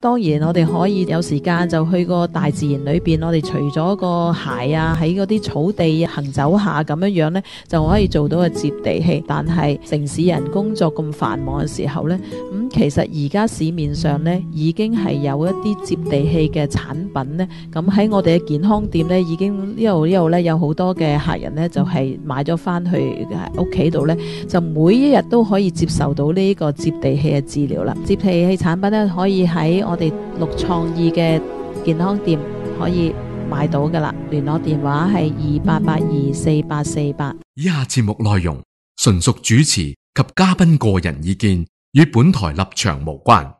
當然，我哋可以有時間就去個大自然裏邊，我哋除咗個鞋啊，喺嗰啲草地行走下咁樣樣呢，就可以做到個接地气。但係城市人工作咁繁忙嘅時候呢，咁、其實而家市面上呢已經係有一啲接地气嘅產品呢。咁喺我哋嘅健康店呢，已經呢度呢度呢有好多嘅客人呢，就係、是、買咗翻去屋企度呢，就每一日都可以接受到呢個接地气嘅治療啦。接地氣產品呢，可以喺我哋六創意嘅健康店可以買到噶啦，聯絡電話係二八八二四八四八。以下節目內容純屬主持及嘉賓個人意見，與本台立場無關。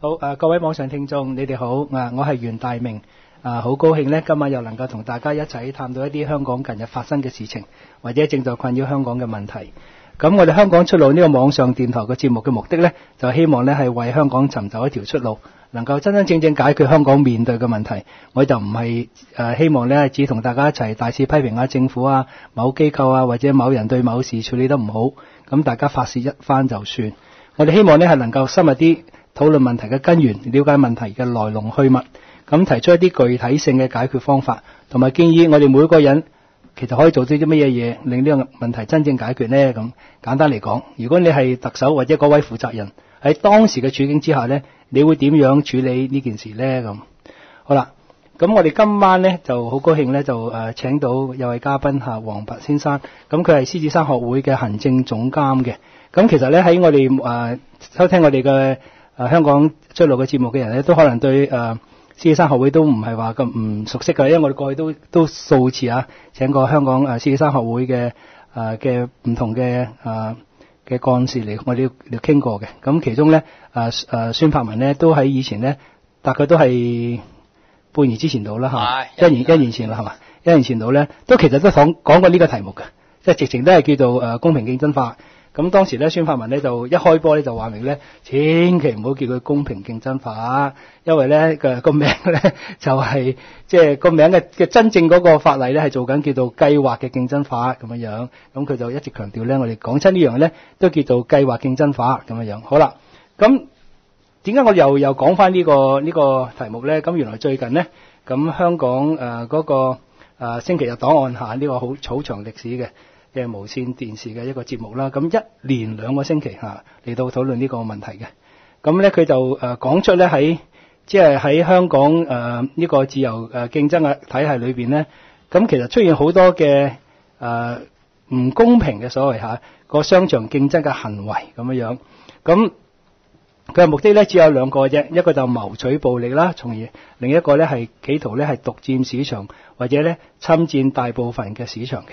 好誒，各位網上聽眾，你哋好，啊，我係袁大明，啊，好高興呢，今晚又能夠同大家一齊探討一啲香港近日發生嘅事情，或者正在困擾香港嘅問題。咁我哋香港出路呢個網上電台嘅節目嘅目的呢，就希望呢係為香港尋找一條出路，能夠真真正正解決香港面對嘅問題。我就唔係誒希望呢，只同大家一齊大肆批評下政府啊、某機構啊或者某人對某事處理得唔好，咁大家發洩一番就算。我哋希望呢係能夠深入啲討論問題嘅根源，了解問題嘅來龍去脈，咁提出一啲具體性嘅解決方法，同埋建議我哋每個人。其實可以做啲啲乜嘢嘢，令呢個問題真正解決呢？咁簡單嚟講，如果你係特首或者嗰位負責人喺當時嘅處境之下呢，你會點樣處理呢件事呢？咁好啦，咁我哋今晚呢就好高興呢，就誒請到有位嘉賓吓黃拔先生，咁佢係獅子山學會嘅行政總監嘅。咁其實呢，喺我哋誒收聽我哋嘅誒香港出路嘅節目嘅人呢，都可能對誒。子山學會都唔係話咁唔熟悉㗎，因為我哋過去都都數次啊請過香港誒獅子山學會嘅誒嘅唔同嘅誒嘅幹事嚟，我哋聊傾過嘅。咁其中咧誒誒孫柏文咧都喺以前咧，大概都係半年之前到啦嚇，一年一年前啦係嘛，一年前到咧都其實都講講過呢個題目嘅，即係直情都係叫做誒公平競爭法。咁當時咧，孫發文咧就一開波咧就話明咧，千祈唔好叫佢公平競爭法，因為咧個個名咧 就係即係個名嘅嘅真正嗰個法例咧係做緊叫做計劃嘅競爭法咁樣樣。咁佢就一直強調咧，我哋講親呢樣咧都叫做計劃競爭法咁樣樣。好啦，咁點解我又又講翻呢個呢個題目咧？咁原來最近咧，咁香港誒嗰個誒星期日檔案下呢個好好長歷史嘅。嘅無線電視嘅一個節目啦，咁一連兩個星期嚇嚟到討論呢個問題嘅，咁咧佢就誒講出咧喺即係喺香港誒呢個自由誒競爭嘅體系裏邊咧，咁其實出現好多嘅誒唔公平嘅所謂嚇個商場競爭嘅行為咁樣樣，咁佢嘅目的咧只有兩個啫，一個就謀取暴利啦，從而另一個咧係企圖咧係獨佔市場或者咧侵佔大部分嘅市場嘅。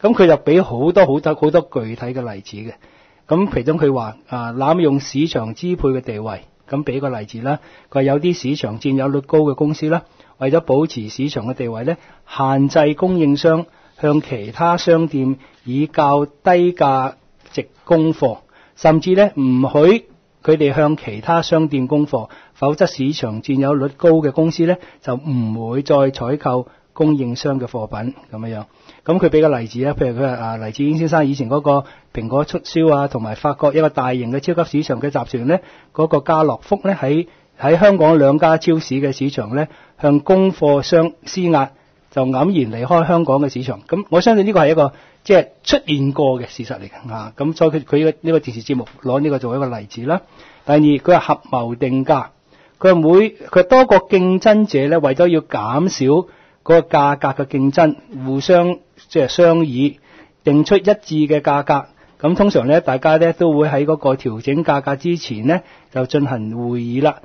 咁佢就俾好多好多好多具體嘅例子嘅，咁其中佢話啊濫用市場支配嘅地位，咁俾個例子啦。佢有啲市場佔有率高嘅公司啦，為咗保持市場嘅地位咧，限制供應商向其他商店以較低價值供貨，甚至咧唔許佢哋向其他商店供貨，否則市場佔有率高嘅公司咧就唔會再採購供應商嘅貨品咁樣樣。咁佢俾個例子咧，譬如佢話啊黎智英先生以前嗰個蘋果促銷啊，同埋法國一個大型嘅超級市場嘅集團咧，嗰個家樂福咧喺喺香港兩家超市嘅市場咧，向供貨商施壓，就黯然離開香港嘅市場。咁我相信呢個係一個即係出現過嘅事實嚟嘅嚇。咁所以佢佢呢個電視節目攞呢個做一個例子啦。第二，佢係合謀定價，佢係每佢多個競爭者咧，為咗要減少嗰個價格嘅競爭，互相。即係商議定出一致嘅價格，咁通常咧，大家咧都會喺嗰個調整價格之前咧，就進行會議啦，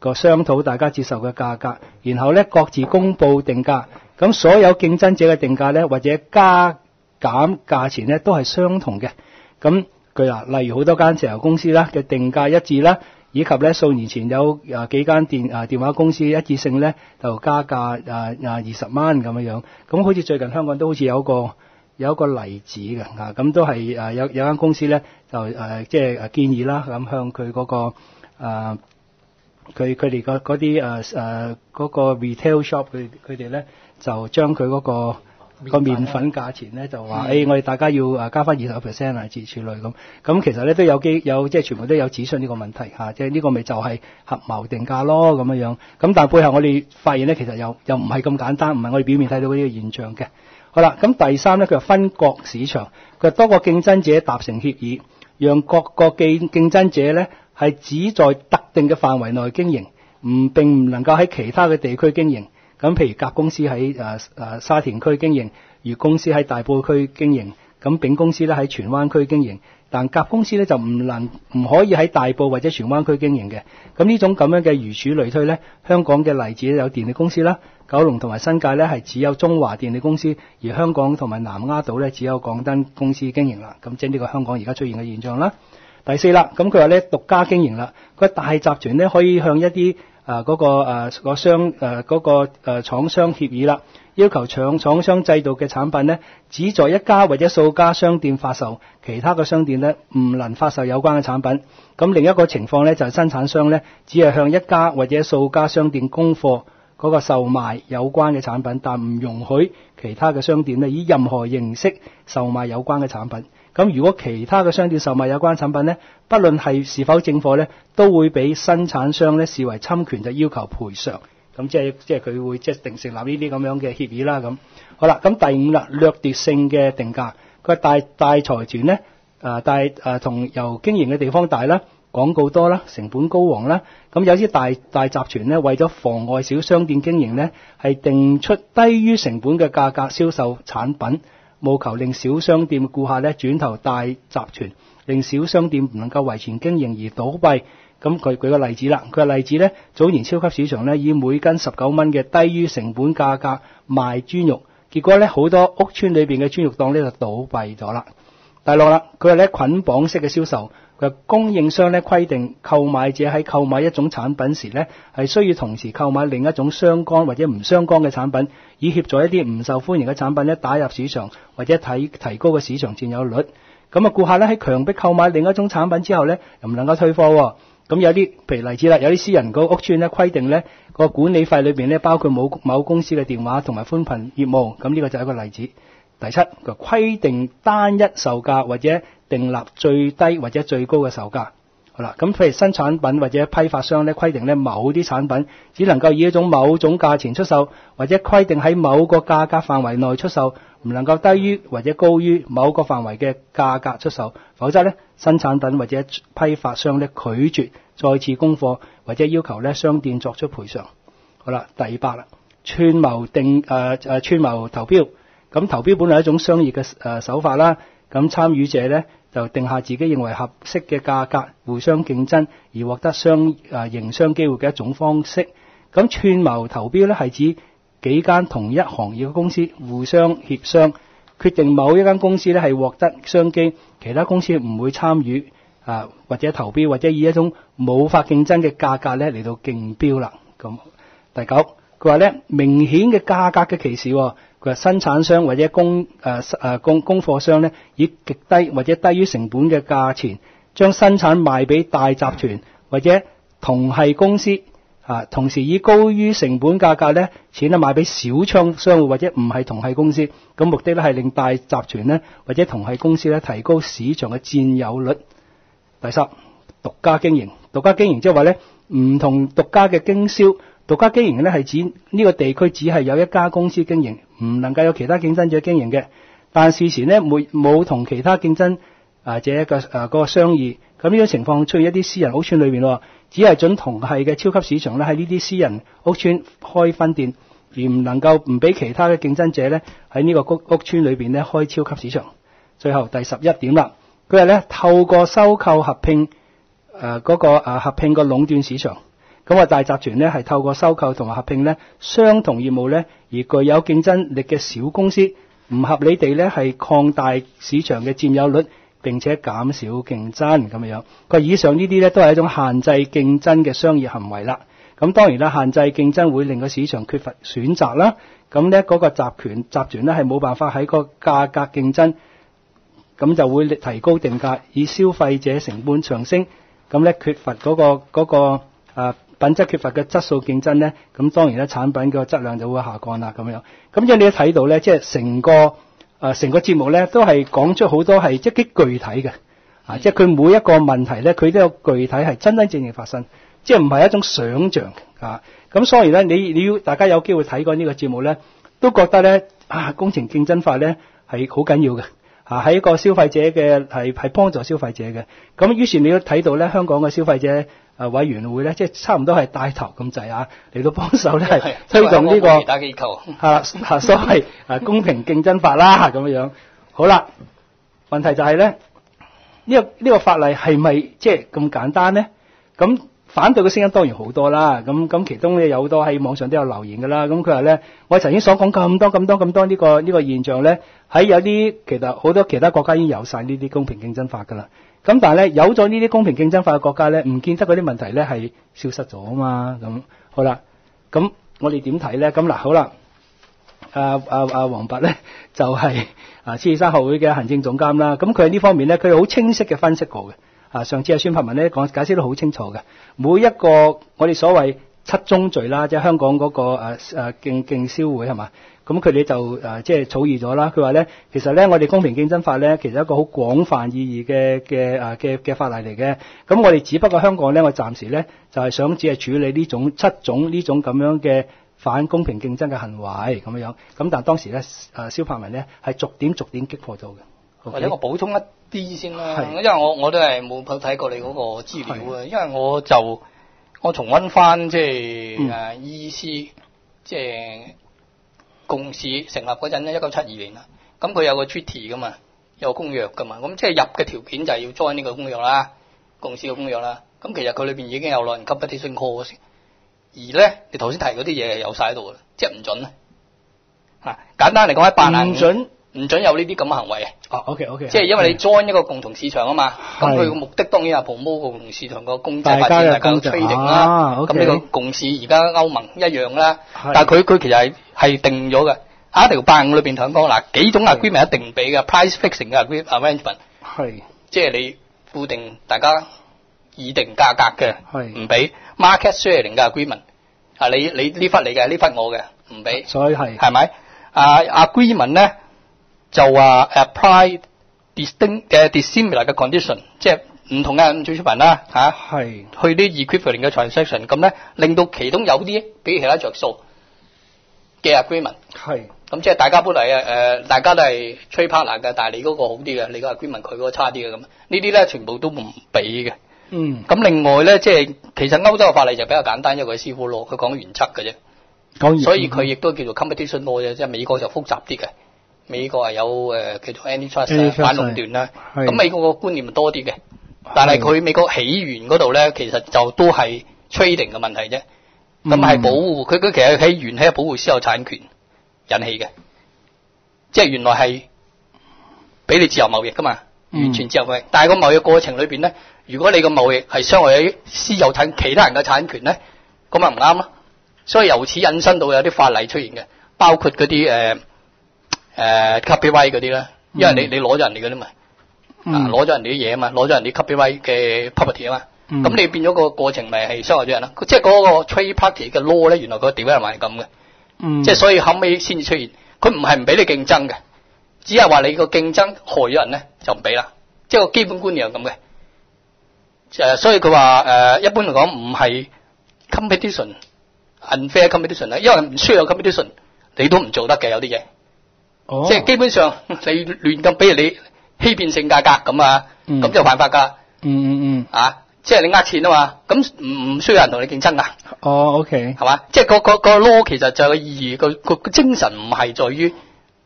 個商討大家接受嘅價格，然後咧各自公佈定價。咁所有競爭者嘅定價咧，或者加減價錢咧，都係相同嘅。咁佢話，例如好多間石油公司啦嘅定價一致啦，以及咧數年前有啊幾間電啊電話公司一致性咧就加價啊啊二十蚊咁樣樣，咁好似最近香港都好似有個有一個例子嘅啊，咁都係啊有有間公司咧就誒即係建議啦，咁向佢嗰個啊佢佢哋嗰啲誒誒嗰個 retail shop 佢佢哋咧就將佢嗰個個麵粉價錢咧，就話誒、欸我哋大家要誒加翻二十個 percent 啊，諸如此類咁。咁其實咧都有機有即係全部都有指出呢個問題嚇、即係呢個咪就係合謀定價咯咁樣樣。咁但係背後我哋發現咧，其實又又唔係咁簡單，唔係我哋表面睇到呢個現象嘅。好啦，咁第三咧，佢話分割市場，佢話多個競爭者達成協議，讓各個競競爭者咧係只在特定嘅範圍內經營，唔並唔能夠喺其他嘅地區經營。咁譬如甲公司喺誒誒沙田區經營，乙公司喺大埔區經營，咁丙公司咧喺荃灣區經營，但甲公司咧就唔能唔可以喺大埔或者荃灣區經營嘅。咁呢種咁樣嘅如此類推咧，香港嘅例子有電力公司啦，九龍同埋新界咧係只有中華電力公司，而香港同埋南丫島咧只有港燈公司經營啦。咁即係呢個香港而家出現嘅現象啦。第四啦，咁佢話咧獨家經營啦，佢大集團咧可以向一啲啊嗰個誒個商誒嗰個誒廠商協議啦，要求廠廠商製造嘅產品咧，只在一家或者數家商店發售，其他嘅商店咧唔能發售有關嘅產品。咁另一個情況咧就係生產商咧，只係向一家或者數家商店供貨嗰個售賣有關嘅產品，但唔容許其他嘅商店咧以任何形式售賣有關嘅產品。咁如果其他嘅商店售賣有關產品咧，不論係是否正貨咧，都會俾生產商咧視為侵權，就要求賠償。咁即係即係佢會即係定成立呢啲咁樣嘅協議啦。咁好啦，咁第五啦，掠奪性嘅定價，佢話大大財團咧，誒大誒同由經營嘅地方大啦，廣告多啦，成本高昂啦。咁有啲大大集團咧，為咗妨礙小商店經營咧，係定出低於成本嘅價格銷售產品。務求令小商店顧客咧轉投大集團，令小商店唔能夠維持經營而倒閉。咁佢舉個例子啦，佢嘅例子咧，早年超級市場咧以每斤十九蚊嘅低於成本價格賣豬肉，結果咧好多屋村里邊嘅豬肉檔咧就倒閉咗啦。第六啦，佢係咧捆綁式嘅銷售，佢供應商咧規定購買者喺購買一種產品時咧係需要同時購買另一種相干或者唔相干嘅產品，以協助一啲唔受歡迎嘅產品咧打入市場或者提提高個市場佔有率。咁啊，顧客咧喺強迫購買另一種產品之後咧，又唔能夠退貨喎。咁有啲譬如例子啦，有啲私人個屋邨咧規定咧個管理費裏邊咧包括某某公司嘅電話同埋寬頻業務，咁呢個就係一個例子。第七，佢規定單一售價或者訂立最低或者最高嘅售价。好啦，咁譬如新产品或者批发商咧规定咧某啲产品只能够以一种某种价钱出售，或者规定喺某个价格范围内出售，唔能够低于或者高于某个范围嘅价格出售，否则咧新产品或者批发商咧拒绝再次供货，或者要求咧商店作出赔偿。好啦，第八啦，串谋定诶诶串谋投标。咁投标本來係一种商业嘅诶手法啦，咁参与者咧就定下自己認為合適嘅價格，互相競爭而獲得商誒營商機會嘅一種方式。咁串謀投標咧係指幾間同一行業嘅公司互相協商，決定某一間公司咧係獲得商機，其他公司唔會參與啊或者投標，或者以一種冇法競爭嘅價格咧嚟到競標啦。咁第九，佢話咧明顯嘅價格嘅歧視。話生產商或者供誒誒供供貨商咧，以極低或者低於成本嘅價錢，將生產賣俾大集團或者同係公司啊，同時以高於成本價格咧，錢咧賣俾小商商户或者唔係同係公司，咁目的咧係令大集團咧或者同係公司咧提高市場嘅佔有率。第三，獨家經營，獨家經營即係話咧唔同獨家嘅經銷。獨家經營咧係指呢個地區只係有一家公司經營，唔能夠有其他競爭者經營嘅。但事前咧冇冇同其他競爭啊者嘅誒嗰個商議，咁呢種情況出現一啲私人屋邨裏邊，只係準同係嘅超級市場咧喺呢啲私人屋邨開分店，而唔能夠唔俾其他嘅競爭者咧喺呢個屋屋邨裏邊咧開超級市場。最後第十一點啦，佢係咧透過收購合併誒嗰個誒合併個壟斷市場。咁啊，大集團咧係透過收購同埋合併咧相同業務咧而具有競爭力嘅小公司，唔合理地咧係擴大市場嘅佔有率，並且減少競爭咁樣。佢以上呢啲咧都係一種限制競爭嘅商業行為啦。咁當然啦，限制競爭會令個市場缺乏選擇啦。咁咧嗰個集團集團咧係冇辦法喺個價格競爭，咁就會提高定價，以消費者成本上升。咁咧缺乏嗰個嗰個啊。品質缺乏嘅質素競爭咧，咁當然咧產品嘅質量就會下降啦咁樣。咁即係你一睇到咧，即係成個誒成、個節目咧，都係講出好多係即係幾具體嘅，啊，即係佢每一個問題咧，佢都有具體係真真正正發生，即係唔係一種想像啊。咁所以咧，你你要大家有機會睇過呢個節目咧，都覺得咧啊工程競爭法咧係好緊要嘅。啊，喺一個消費者嘅係係幫助消費者嘅，咁於是你都睇到咧，香港嘅消費者誒委員會咧，即係差唔多係帶頭咁滯啊，嚟到幫手咧係推動呢、個其他機構。係啦，嚇所謂誒公平競爭法啦咁樣樣。好啦，問題就係咧，呢、個呢、個法例係咪即係咁簡單咧？咁反對嘅聲音當然好多啦。咁咁其中咧有好多喺網上都有留言㗎啦。咁佢話咧，我曾經所講咁多咁多咁多呢、個呢、個現象咧，喺有啲其實好多其他國家已經有晒呢啲公平競爭法㗎啦。咁但係咧，有咗呢啲公平競爭法嘅國家咧，唔見得嗰啲問題咧係消失咗啊嘛。咁好啦，咁我哋點睇咧？咁嗱，好啦。啊啊啊！黃伯咧 就係、啊獅子山學會嘅行政總監啦。咁佢喺呢方面咧，佢好清晰嘅分析過嘅。啊，上次阿孫柏文咧講解釋得好清楚嘅。每一個我哋所謂七宗罪啦，即係香港嗰、個誒誒競競銷會係嘛？咁佢哋就誒即係草擬咗啦。佢話咧，其實咧我哋公平競爭法咧，其實一個好廣泛意義嘅嘅誒嘅嘅法例嚟嘅。咁我哋只不過香港咧，我暫時咧就係、想只係處理呢種七種呢種咁樣嘅。反公平競爭嘅行為咁樣樣，咁但係當時咧，誒蕭柏文咧係逐點逐點擊破到嘅。或者我補充一啲先啦，係因為我我都係冇睇過你嗰個資料啊，因為我就我重温翻即係嗯誒意思即係共事成立嗰陣咧，一九七二年啦，咁佢有個 treaty 噶嘛，有公約噶嘛，咁即係入嘅條件就係要 join 呢個公約啦，共事嘅公約啦，咁其實佢裏邊已經有 non competition clause，而咧你頭先提嗰啲嘢係有晒喺度嘅，即係唔準啊！簡單嚟講喺八零唔準。唔准有呢啲咁嘅行為啊！哦，OK OK，即係因為你 join 一個共同市場啊嘛，咁佢個目的當然係 promote 個共同市場個經濟發展，大家嘅大家有共 trading 啊啦。咁呢個共市而家歐盟一樣啦，但係佢佢其實係係定咗嘅。喺條八五裏邊同講嗱，幾種 agreement 一定唔俾嘅，price fixing 嘅 agree- arrangement，係即係你固定大家議定價格嘅，係唔俾 market sharing 嘅 agreement。啊，你你呢忽你嘅，呢忽我嘅，唔俾。所以係係咪？啊，agreement 咧就話 apply distinct 嘅 dissimilar 嘅 condition，即係唔同嘅唔最出品啦嚇，係。去啲 equivalent 嘅 transaction，咁咧令到其中有啲比其他着數嘅 agreement，係。咁即係大家本嚟誒誒，大家都係 trade partner 嘅，但係你嗰個好啲嘅，你個 agreement 佢嗰個差啲嘅咁，呢啲咧全部都唔俾嘅。嗯。咁另外咧，即係其實歐洲嘅法例就比較簡單，因為佢師傅攞佢講原則嘅啫。講完所以佢亦都叫做 competition law 啫，即係美國就複雜啲嘅。美國係有誒、呃叫做 antitrust 啊 Antitrust，反壟斷啦，咁美國個觀念多啲嘅。但係佢美國起源嗰度咧，其實就都係 trading 嘅問題啫。咁係嗯保護佢佢其實起源係保護私有產權引起嘅，即係原來係俾你自由貿易噶嘛，嗯完全自由貿易。但係個貿易過程裏邊咧，如果你個貿易係傷害喺私有產其他人嘅產權咧，咁咪唔啱咯。所以由此引申到有啲法例出現嘅，包括嗰啲誒誒 copyright 嗰啲啦，因為你嗯你攞咗人哋嗰啲嘛，啊嗯攞咗人哋啲嘢啊嘛，攞咗人哋 copyright 嘅 property 啊嘛，嗯。咁、你變咗個過程咪係傷害咗人啦。即係嗰個 trade party 嘅 law 咧，原來個 development 係咁嘅，嗯。即係所以後尾先至出現，佢唔係唔俾你競爭嘅，只係話你個競爭害咗人咧就唔俾啦，即係個基本觀念係咁嘅。誒，所以佢話誒，一般嚟講唔係 competition unfair competition 啦，因為唔需要有 competition，你都唔做得嘅有啲嘢。哦。即係基本上你亂咁，比如你欺騙性價格咁啊，嗯。咁就犯法㗎。嗯嗯嗯。啊！即係你呃錢啊嘛，咁唔唔需要人同你競爭㗎，哦 OK 係嘛？即係個個個 law 其實就係個意義，個個個精神唔係在於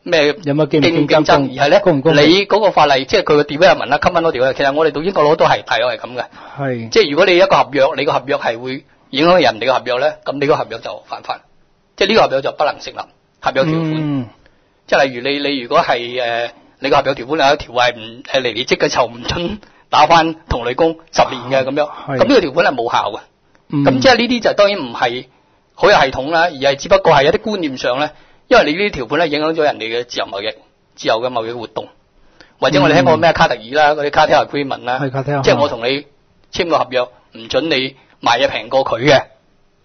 咩有冇競競競爭，而係咧你嗰個法例，即係佢個 development 啦，common law development，其實我哋到英國佬都係大約係咁嘅。係。即係如果你一個合約，你個合約係會影響人哋嘅合約咧，咁你個合約就犯法，即係呢個合約就不能成立合約條款。嗯即係例如你你如果係誒、呃你個合約條款有一條係唔誒離離職嘅就唔准打翻同類工十年嘅咁樣，咁呢個條款係冇效嘅。嗯咁、即係呢啲就當然唔係好有系統啦，而係只不過係一啲觀念上咧，因為你呢啲條款咧影響咗人哋嘅自由貿易、自由嘅貿易活動，或者我哋聽過咩卡特爾啦，嗰啲 cartel agreement 啦，即係我同你簽個合約，唔准你賣嘢平過佢嘅，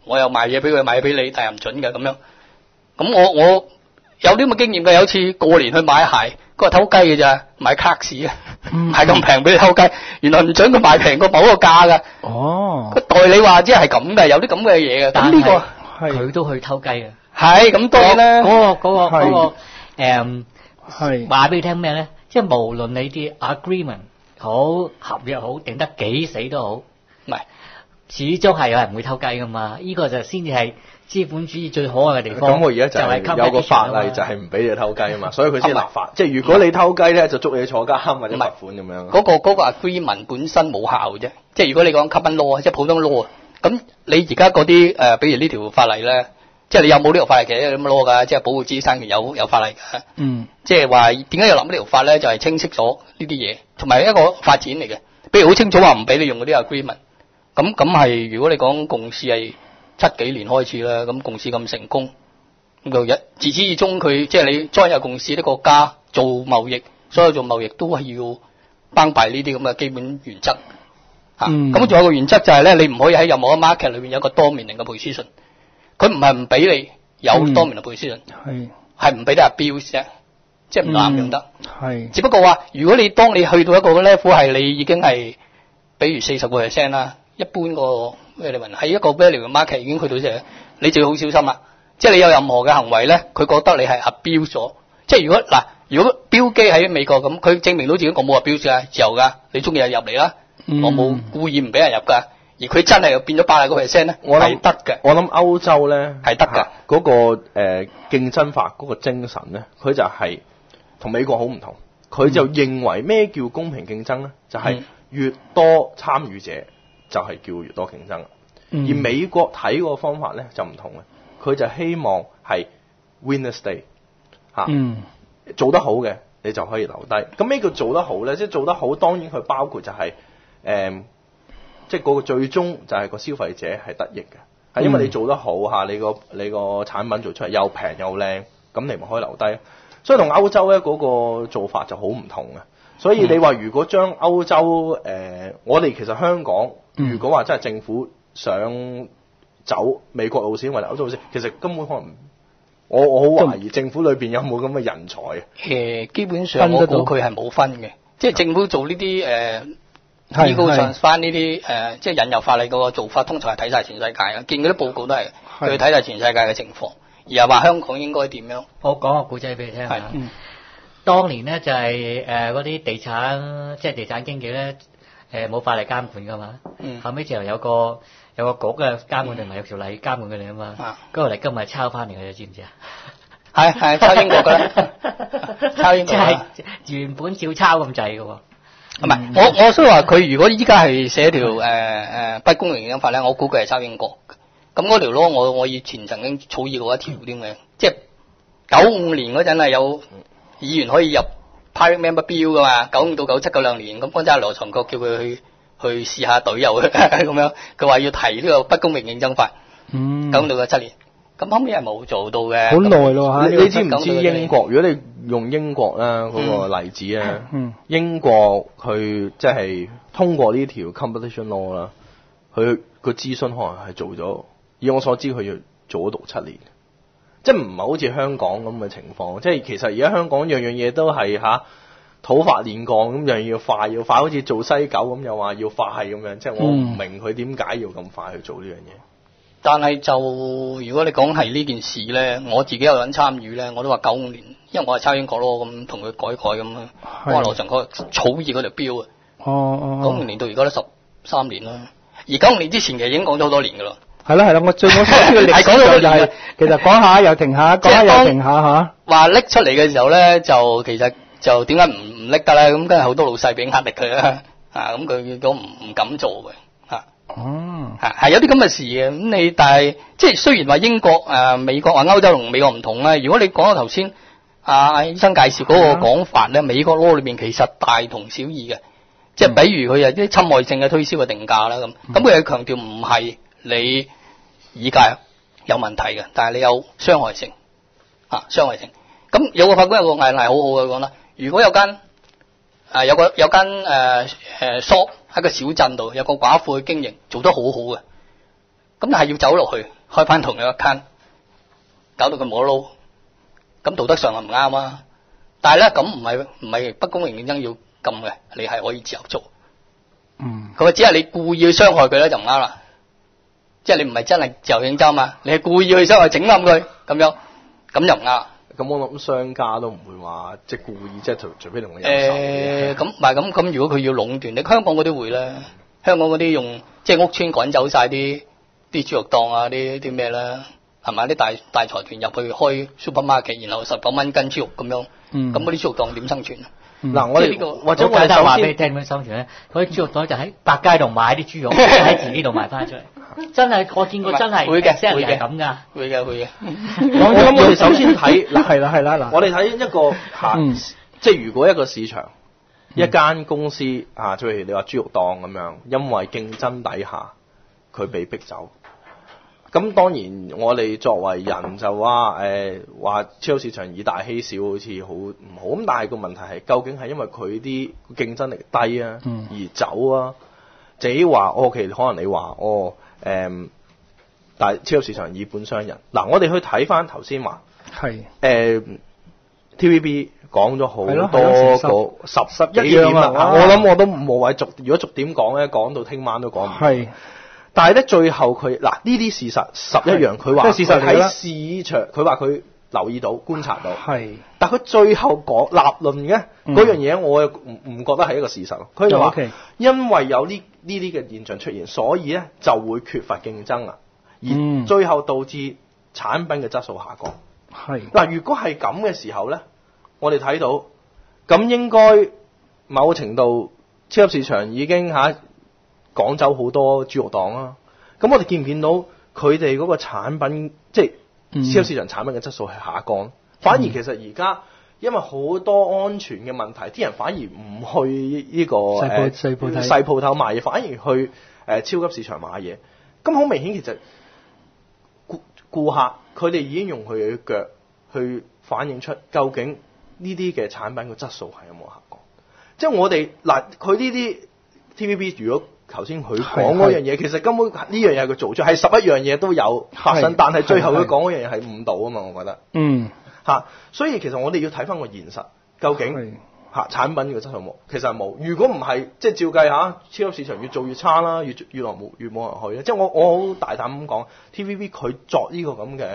我又賣嘢俾佢，賣嘢俾你，但係唔準嘅咁樣。咁我我有啲咁嘅經驗嘅，有次過年去買鞋，佢話偷雞嘅咋，買卡士啊，嗯 係咁平俾你偷雞，原來唔準佢賣平過某個價㗎。哦個，代理話即係咁嘅，有啲咁嘅嘢嘅。咁但呢個係佢都去偷雞啊！係咁當然啦。嗰個嗰個係嗰個誒係話俾你聽咩咧？即係無論你啲 agreement 好合約好定得幾死都好，唔係始終係有人會偷雞噶嘛。呢個就先至係資本主義最可愛嘅地方。咁我而家就係係有個法例就係唔俾你偷雞啊嘛，所以佢先立法。即係如果你偷雞咧，就捉你坐監或者罰款咁樣。嗰、個嗰、個 agreement 本身冇效啫，即係如果你講 common law 即係普通 law 啊，咁你而家嗰啲誒，比如呢條法例咧，即係你有冇呢條法例其實有咁 law 㗎，即係保護知識產權有有法例㗎，嗯即係話點解要諗呢條法咧？就係、清晰咗呢啲嘢，同埋一個發展嚟嘅。比如好清楚話唔俾你用嗰啲 agreement，咁咁係如果你講共事係七幾年開始啦，咁共事咁成功，咁就一自始至終佢即係你 join 入共事啲國家做貿易，所有做貿易都係要崩敗呢啲咁嘅基本原則。嚇，嗯。咁仲有個原則就係咧，你唔可以喺任何 market 裏邊有一個 dominant 嘅 position。佢唔係唔俾你有嗯。dominant position，係。係唔俾你 abuse 啫，即係唔濫用得。係。只不過話，如果你當你去到一個 level 係你已經係，比如四十個 percent 啦，一般個咩你問喺一個 value 嘅 market 已經去到即係，你就要好小心啦。即係你有任何嘅行為咧，佢覺得你係 abuse 咗。即係如果嗱，如果標機喺美國咁，佢證明到自己我冇 abuse 㗎，自由㗎，你中意就入嚟啦，嗯我冇故意唔俾人入㗎。而佢真係又變咗八十個 percent 咧，我諗係得嘅。我諗歐洲咧係得㗎嚇嗰個誒競爭法嗰個精神咧，佢就係同美國好唔同。佢就認為咩叫公平競爭咧？就係嗯越多參與者就係叫越多競爭。嗯而美國睇個方法咧就唔同嘅，佢就希望係 winner stay 嚇。嗯做得好嘅，你就可以留低。咁咩叫做得好咧？即係做得好，當然佢包括就係、誒、即係嗰個最終就係個消費者係得益嘅，係因為你做得好嚇，你個你個產品做出嚟又平又靚，咁你咪可以留低。所以同歐洲咧嗰個做法就好唔同嘅。所以你話如果將歐洲誒、我哋其實香港嗯。如果話真係政府想走美國路線或者歐洲路線，其實根本可能我我好懷疑政府裏邊有冇咁嘅人才啊！誒，基本上我分得到。估佢係冇分嘅，即係政府做呢啲誒。係呢個係。上翻呢啲誒，即係引入法例嗰個做法，通常係睇晒全世界嘅，見嗰啲報告都係係。佢睇晒全世界嘅情況，而係話香港應該點樣？我講個故仔俾你聽。嗯當年咧就係誒嗰啲地產，即係地產經紀咧誒冇法例監管噶嘛。嗯後尾就有個有個局嘅監管定係有條例監管佢哋啊嘛啊。嗰條例今日抄翻嚟嘅，你知唔知啊？係係抄英國㗎，抄英即國㗎啦係原本照抄咁滯嘅喎。唔係，我我所以話佢如果依家係寫條誒誒不公平競爭法咧，我估計係抄英國。咁嗰條 law 我我以前曾經草擬過一條添嘅，即係九五年嗰陣係有議員可以入 Private Member Bill 噶嘛，九五到九七嗰兩年，咁嗰陣係羅崇國叫佢去去試下隊友 咁樣，佢話要提呢個不公平競爭法，嗯九五到九七年，咁後尾係冇做到嘅。好耐咯嚇，你知唔知英國？如果你用英國啦嗰個例子咧，嗯英國佢即係通過呢條 competition law 啦，佢個諮詢可能係做咗，以我所知佢要做咗六七年，即係唔係好似香港咁嘅情況。即係其實而家香港樣樣嘢都係吓土法煉鋼咁，樣要快要快，好似做西九咁又話要快咁樣。即係我唔嗯明佢點解要咁快去做呢樣嘢。但係就如果你講係呢件事咧，我自己有份參與咧，我都話九五年，因為我係抄英國咯，咁同佢改改咁啊。我話羅崇國草擬嗰條標啊，哦哦哦，九五年到而家都十三年啦。而九五年之前其實已經講咗好多年噶啦。係啦係啦，我最我想知嘅 歷係講到史就係其實講下又停下，講下又停下嚇。話拎出嚟嘅時候咧，就其實就點解唔唔拎得咧？咁梗係好多老細俾壓力佢啦，啊咁佢都唔唔敢做嘅，嚇哦，係係有啲咁嘅事嘅。咁你但係即係雖然話英國誒、呃美國話歐洲同美國唔同咧，如果你講到頭先阿醫生介紹嗰個講法咧，美國 law 裏邊其實大同小異嘅，即係比如佢有啲侵害性嘅推銷嘅定價啦咁，咁佢係強調唔係你議價有問題嘅，但係你有傷害性啊傷害性。咁有個法官有個案例好好嘅講啦，如果有間啊有個有間誒誒 shop 喺個小鎮度，有個寡婦去經營，做得好好嘅。咁但係要走落去開翻同樣一 account，搞到佢冇得撈，咁道德上係唔啱啊！但係咧咁唔係唔係不公平競爭要禁嘅，你係可以自由做。嗯佢話只係你故意去傷害佢咧就唔啱啦，即係你唔係真係自由競爭嘛，你係故意去傷害整冧佢咁樣，咁又唔啱。咁我諗商家都唔會話即係故意，即係除除非同你有。咁唔係咁咁，如果佢要壟斷，你香港嗰啲會咧，香港嗰啲用即係屋村趕走晒啲啲豬肉檔啊，啲啲咩啦，係咪啲大大財團入去開 supermarket，然後十九蚊斤豬肉咁樣，嗯咁嗰啲豬肉檔點生存啊？嗱，我哋或者我哋話俾你聽點樣生存咧？嗰啲豬肉檔就喺百佳度買啲豬肉，喺自己度賣翻出嚟。真係我見過真係會嘅會嘅係咁㗎。會嘅會嘅，我諗我哋首先睇嗱係啦係啦嗱，我哋睇一個嚇，嗯即係如果一個市場、一間公司啊，譬如你話豬肉檔咁樣，因為競爭底下佢被逼走。咁當然，我哋作為人就話誒話超市場以大欺小，好似好唔好咁。但係個問題係，究竟係因為佢啲競爭力低啊，嗯而走啊？自己話哦，其實可能你話哦誒、但係超級市場以本傷人。嗱，我哋去睇翻頭先話。係誒、TVB 講咗好多係個咯十十幾點啦，一樣啊我諗我都冇位逐，如果逐點講咧，講到聽晚都講唔。係但係咧，最後佢嗱呢啲事實十一樣，佢話喺市場，佢話佢留意到、觀察到，係。但佢最後講立論嘅嗯。嗰樣嘢，我又唔唔覺得係一個事實咯。佢就話因為有呢呢啲嘅現象出現，所以咧就會缺乏競爭啦，嗯。而最後導致產品嘅質素下降。係。嗱，如果係咁嘅時候咧，我哋睇到咁應該某程度超級市場已經嚇趕走好多豬肉檔啦。咁我哋見唔見到佢哋嗰個產品，即係嗯超級市場產品嘅質素係下降？反而其實而家因為好多安全嘅問題，啲人反而唔去呢、個細鋪誒細鋪睇細鋪頭買嘢，反而去誒、呃超級市場買嘢。咁好明顯，其實顧顧客佢哋已經用佢嘅腳去反映出究竟呢啲嘅產品嘅質素係有冇下降。即係我哋嗱，佢呢啲 TVB 如果頭先佢講嗰樣嘢，其實根本呢樣嘢係佢做出，係十一樣嘢都有發生，但係最後佢係。講嗰樣嘢係誤導啊嘛，我覺得。嗯。嚇、所以其實我哋要睇翻個現實，究竟係。嚇、產品嘅質素冇，其實係冇。如果唔係，即係照計下，超級市場越做越差啦，越越來冇越冇人去咧。即係我我好大膽咁講，TVB 佢作呢個咁嘅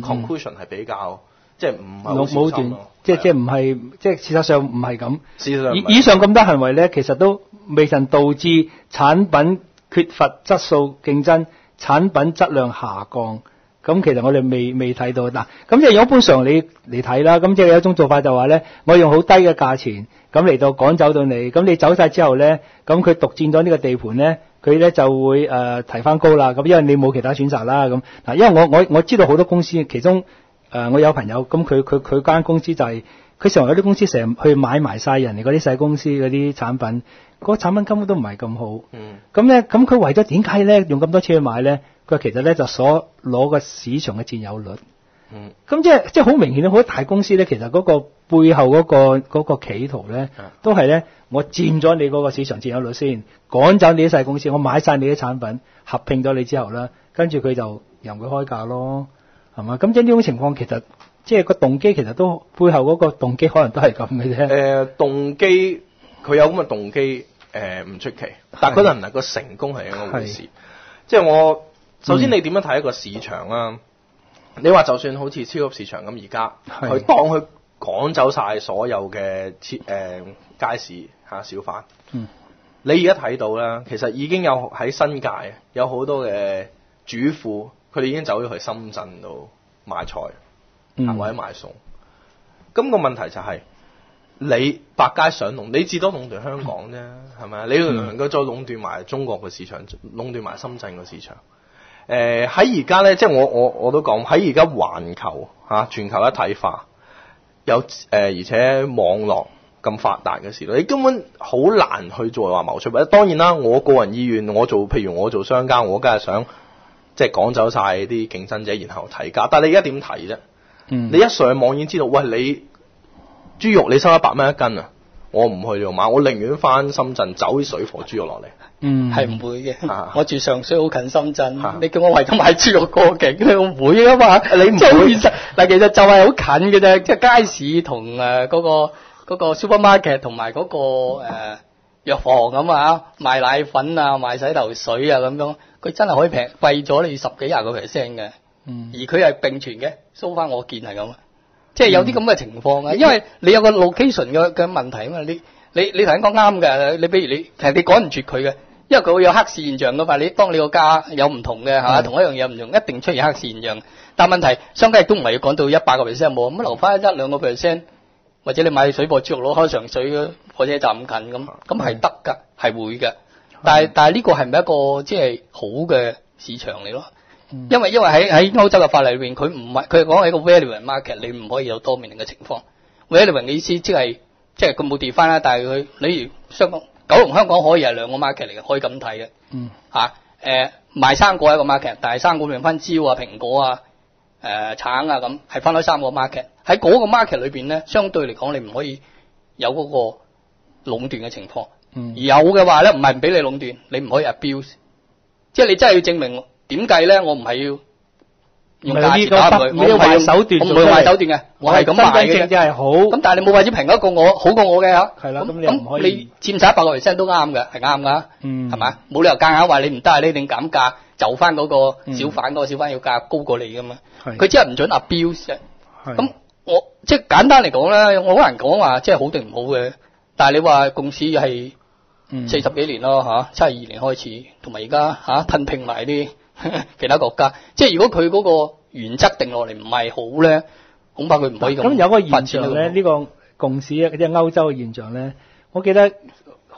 conclusion 係比較即係唔係好冇冇斷即係即係唔係即係事實上唔係咁。事實上以以上咁多行為咧，其實都未曾導致產品缺乏質素競爭，產品質量下降。咁其實我哋未未睇到嗱，咁即係用一般常理嚟睇啦。咁即係有一種做法就話咧，我用好低嘅價錢咁嚟到趕走到你，咁你走晒之後咧，咁佢獨佔咗呢個地盤咧，佢咧就會誒、呃提翻高啦。咁因為你冇其他選擇啦。咁嗱，因為我我我知道好多公司，其中誒、呃我有朋友咁佢佢佢間公司就係、佢成日有啲公司成日去買埋晒人哋嗰啲細公司嗰啲產品，嗰、個產品根本都唔係咁好。嗯咁咧，咁佢為咗點解咧用咁多錢去買咧？佢其實咧就所攞個市場嘅佔有率。嗯咁即係即係好明顯好多大公司咧，其實嗰個背後嗰、個嗰、個企圖咧啊，都係咧我佔咗你嗰個市場佔有率先，趕走你啲細公司，我買晒你啲產品，合併咗你之後咧，跟住佢就任佢開價咯，係嘛？咁即係呢種情況其實即係個動機其實都背後嗰個動機可能都係咁嘅啫。誒、動機佢有咁嘅動機誒唔出奇，但係佢能唔能夠成功係一個回事。即係我首先你點樣睇一個市場啊？你話就算好似超級市場咁，而家係佢當佢趕走晒所有嘅設誒街市嚇、小販，嗯你而家睇到啦，其實已經有喺新界有好多嘅主婦，佢哋已經走咗去深圳度賣菜。嗯或者賣餸。咁、個問題就係、你百佳上壟，你至多壟斷香港啫，係咪啊？你能唔能夠再壟斷埋中國嘅市場，壟斷埋深圳嘅市場？誒喺而家咧，即係我我我都講喺而家環球嚇、啊全球一體化，有誒、呃而且網絡咁發達嘅時代，你根本好難去做話謀出。或者當然啦，我個人意願，我做譬如我做商家，我梗係想即係趕走晒啲競爭者，然後提價。但係你而家點提啫？嗯你一上網已經知道，喂你豬肉你收一百蚊一斤啊！我唔去呢度買，我寧願翻深圳走啲水貨豬肉落嚟。嗯，係唔會嘅啊。我住上水好近深圳啊，你叫我為咗買豬肉過境，你唔會啊嘛？你唔會。嗱，其實就係好近嘅啫，即係街市同誒嗰個嗰個 supermarket 同埋嗰個誒藥房咁啊，賣奶粉啊，賣洗頭水啊咁樣，佢真係可以平貴咗你十幾廿個 percent 嘅。嗯而佢係並存嘅，so 翻我見係咁啊，即係有啲咁嘅情況啊，因為你有個 location 嘅嘅問題啊嘛，你你你頭先講啱嘅，你比如你其實你趕唔住佢嘅，因為佢會有黑市現象噶嘛，你當你個價有唔同嘅係嘛，同一樣嘢唔同，一定出現黑市現象。但問題商家亦都唔係要講到一百個 percent 冇，咁留翻一兩個 percent，或者你買水貨豬肉攞開上水嘅火車站咁近咁，咁係得㗎，係會嘅。但係但係呢個係咪一個即係好嘅市場嚟咯？因為因為喺喺歐洲嘅法例裏邊，佢唔係佢係講係一個 value market，你唔可以有多面嘅情況。value 嘅意思即係即係佢冇跌翻啦，但係佢例如香港九龍香港可以係兩個 market 嚟嘅，可以咁睇嘅嗯嚇。誒、賣生果係一個 market，但係生果裏面分蕉啊、蘋果啊、誒、橙啊咁，係分開三個 market。喺嗰個 market 裏邊咧，相對嚟講你唔可以有嗰個壟斷嘅情況。嗯而有嘅話咧，唔係唔俾你壟斷，你唔可以 abuse，即係你真係要證明點計咧，我唔係要用價錢打佢，唔係呢個我唔係用手段我唔會做出嚟壞手段嘅，我係咁賣真真正嘅。正係好。咁但係你冇話子平一個我好過我嘅嚇，係啦咁咁你又唔可以你佔晒一百個 percent 都啱嘅，係啱噶，嗯係嘛？冇理由夾硬話你唔得啊，你一定減價，就翻嗰個嗯小販嗰個小販要價高過你噶嘛，佢真係唔準 abuse 啫。咁我即係簡單嚟講咧，我好難講話即係好定唔好嘅。但係你話共市係嗯四十幾年咯嚇，七二年開始，同埋而家嚇吞併埋啲 其他國家。即係如果佢嗰個原則定落嚟唔係好咧，恐怕佢唔可以咁咁有個發展現象咧，到呢個共識即係歐洲嘅現象咧，我記得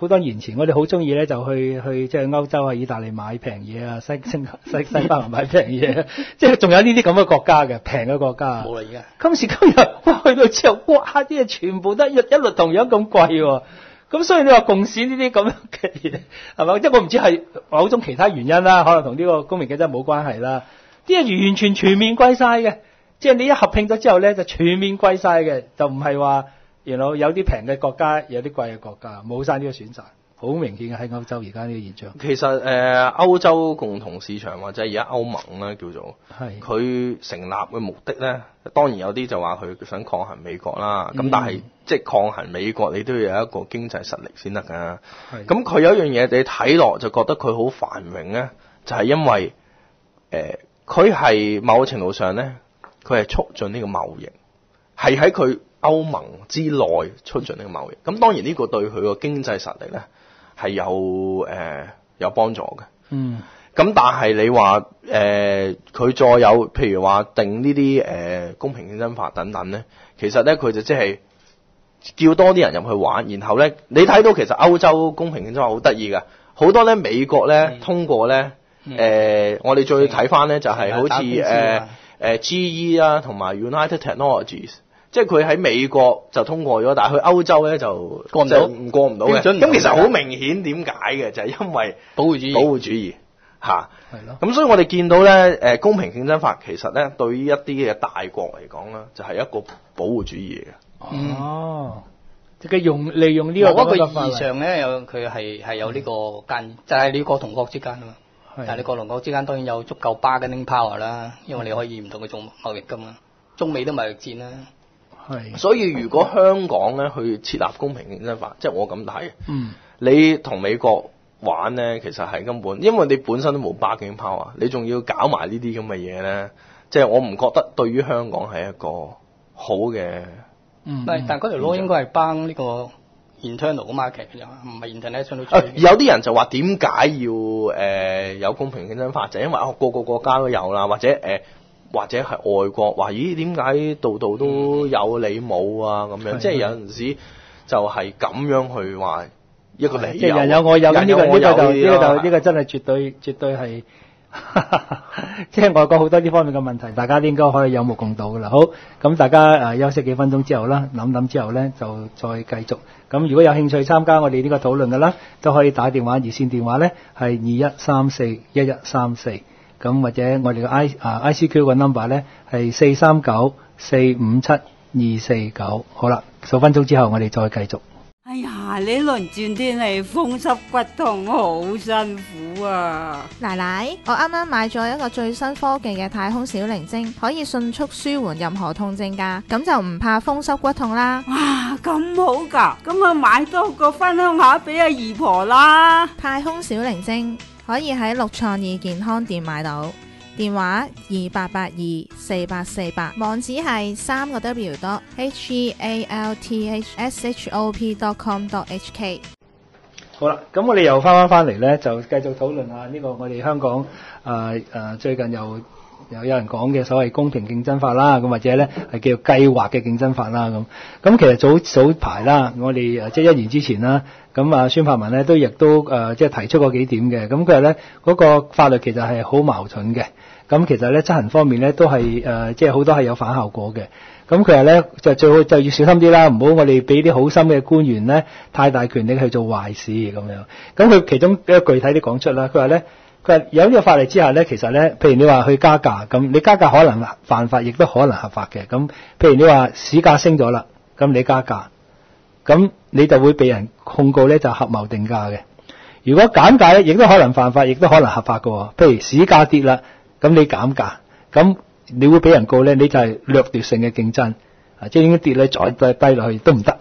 好多年前我哋好中意咧就去去即係歐洲啊、意大利買平嘢啊，西西西西班牙買平嘢，即係仲有呢啲咁嘅國家嘅平嘅國家。冇啦而家。今時今日，哇！去到之後，哇！啲嘢全部都一一律同樣咁貴喎。咁所以你話共市呢啲咁樣嘅嘢，係咪？即係我唔知係某種其他原因啦，可能同呢個公平競爭冇關係啦。啲嘢完完全全面貴晒嘅，即係你一合併咗之後咧，就全面貴晒嘅，就唔係話原來有啲平嘅國家，有啲貴嘅國家，冇晒呢個選擇，好明顯嘅喺歐洲而家呢個現象。其實誒、呃、歐洲共同市場或者而家歐盟咧叫做係佢成立嘅目的咧，當然有啲就話佢想抗衡美國啦。咁、嗯但係即係抗衡美國，你都要有一個經濟實力先得㗎。咁佢有一樣嘢你睇落就覺得佢好繁榮咧，就係、因為誒佢係某程度上咧，佢係促進呢個貿易，係喺佢歐盟之內促進呢個貿易。咁當然呢個對佢個經濟實力咧係有誒、呃有幫助嘅。嗯咁但係你話誒佢再有譬如話定呢啲誒公平競爭法等等咧，其實咧佢就即係叫多啲人入去玩，然後咧你睇到其實歐洲公平競爭法好得意㗎，好多咧美國咧、通過咧誒、嗯我哋再睇翻咧就係好似誒啊誒 GE 啦同埋 United Technologies。即係佢喺美國就通過咗，但係去歐洲咧就過唔到就唔過唔到嘅。咁其實好明顯點解嘅，就係、因為保護主義保護主義嚇。係咯。咁所以我哋見到咧，誒、公平競爭法其實咧對於一啲嘅大國嚟講咧，就係、一個保護主義嚟嘅。嗯哦，即係用利用呢個某一個咁嘅法例意義上咧，有佢係係有呢個間，就係你國同國之間啊嘛。係但係你國同國之間當然有足夠 bargaining power 啦，因為你可以唔同佢做貿易噶嘛。中美都貿易戰啦，係所以如果香港咧去設立公平競爭法，即係我咁睇，嗯你同美國玩咧，其實係根本，因為你本身都冇 bargaining power，你仲要搞埋呢啲咁嘅嘢咧，即係我唔覺得對於香港係一個好嘅。嗯但係嗰條 law 應該係幫呢個 internal 嘅 market 嘅，唔係 international 啊。有啲人就話點解要誒、呃有公平競爭法？就因為哦個個國家都有啦，或者誒、呃或者係外國話咦點解度度都有你冇啊咁樣？即係有陣時就係咁樣去話一個理由。即係人有我有咁呢個呢個就呢個就呢個個真係絕對絕對係，即係外國好多呢方面嘅問題，大家應該可以有目共睹噶啦。好，咁大家誒、呃休息幾分鐘之後啦，諗諗之後咧就再繼續。咁如果有興趣參加我哋呢個討論嘅啦，都可以打電話熱線電話咧係二一三四一一三四。咁或者我哋嘅 I 啊 ICQ 嘅 number 咧係四三九四五七二四九。好啦，數分鐘之後我哋再繼續。哎呀，呢輪轉天氣風濕骨痛，好辛苦啊！奶奶，我啱啱買咗一個最新科技嘅太空小靈精，可以迅速舒緩任何痛症噶，咁就唔怕風濕骨痛啦。哇，咁好噶，咁啊買多個分享下俾阿姨婆啦。太空小靈精可以喺六創意健康店買到，電話二八八二四八四八，網址係三個 W 多 H E A L T H S H O P dot com dot H K。好啦，咁我哋又翻翻翻嚟咧，就繼續討論下呢個我哋香港诶诶、最近又又有人講嘅所謂公平競爭法啦，咁或者咧係叫計劃嘅競爭法啦咁。咁其實早早排啦，我哋诶即系一年之前啦，咁啊孫柏文咧都亦都誒、即係提出過幾點嘅。咁佢話咧嗰個法律其實係好矛盾嘅。咁其實咧執行方面咧都係誒、即係好多係有反效果嘅。咁佢話咧就最好就要小心啲啦，唔好我哋俾啲好心嘅官員咧太大權力去做壞事咁樣。咁佢其中比較具體啲講出啦，佢話咧佢話有呢個法例之下咧，其實咧，譬如你話去加價，咁你加價可能犯法，亦都可能合法嘅。咁譬如你話市價升咗啦，咁你加價，咁你就會被人控告咧就合謀定價嘅。如果減價咧，亦都可能犯法，亦都可能合法嘅。譬如市價跌啦，咁你減價，咁你會俾人告咧，你就係掠奪性嘅競爭，啊，即係已經跌咧再再低落去都唔得。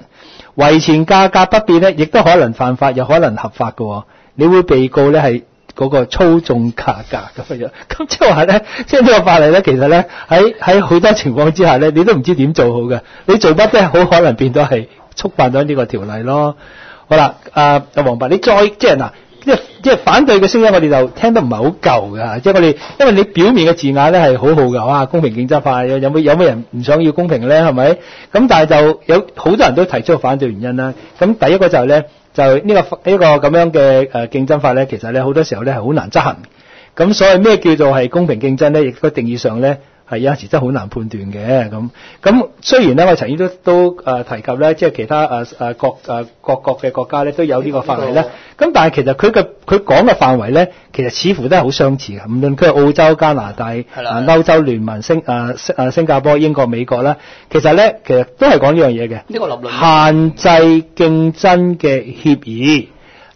維持價格不變咧，亦都可能犯法，又可能合法嘅。你會被告咧係嗰個操縱價格咁樣。咁即係話咧，即係呢個法例咧，其實咧喺喺好多情況之下咧，你都唔知點做好嘅。你做乜咧，好可能變咗係觸犯咗呢個條例咯。好啦，阿阿黃伯，你再即係嗱。即係即係反對嘅聲音，我哋就聽得唔係好夠㗎。即係我哋，因為你表面嘅字眼咧係好好㗎，哇！公平競爭法有有冇有冇人唔想要公平咧？係咪？咁但係就有好多人都提出反對原因啦。咁第一個就係咧，就呢、個呢、個咁樣嘅誒競爭法咧，其實咧好多時候咧係好難執行。咁所謂咩叫做係公平競爭咧？亦都定義上咧。係有陣時真係好難判斷嘅咁。咁雖然咧，我曾經都都誒、呃、提及咧，即係其他誒誒、呃、各誒、呃、各國嘅國家咧都有呢個法例咧。咁但係其實佢嘅佢講嘅範圍咧，其實似乎都係好相似嘅。無論佢係澳洲、加拿大、啊歐洲聯盟、星誒星誒新加坡、英國、美國啦，其實咧其實都係講呢樣嘢嘅。呢個立論限制競爭嘅協議，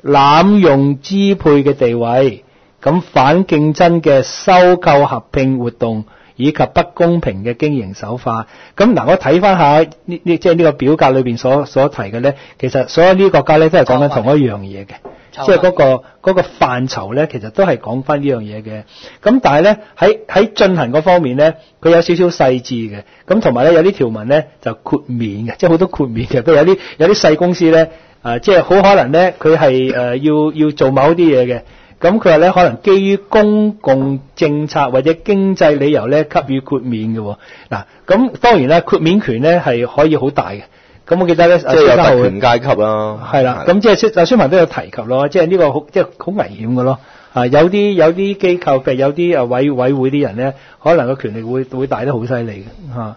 濫用支配嘅地位，咁反競爭嘅收購合併活動。以及不公平嘅經營手法，咁嗱，我睇翻下呢呢，即係呢個表格裏邊所所提嘅咧，其實所有呢啲國家咧都係講緊同一樣嘢嘅，即係嗰個嗰個範疇咧，其實都係講翻呢樣嘢嘅。咁但係咧喺喺進行嗰方面咧，佢有少少細緻嘅，咁同埋咧有啲條文咧就豁免嘅，即係好多豁免嘅。譬如有啲有啲細公司咧，誒即係好可能咧佢係誒要要做某啲嘢嘅。咁佢話咧，可能基於公共政策或者經濟理由咧，給予豁免嘅喎。嗱，咁當然啦，豁免權咧係可以好大嘅。咁我記得咧，即係有特權階級啦。係啦，咁即係阿孫文都有提及咯，即係呢個好即係好危險嘅咯。啊，有啲有啲機構，譬如有啲啊委委會啲人咧，可能個權力會會大得好犀利嘅嚇。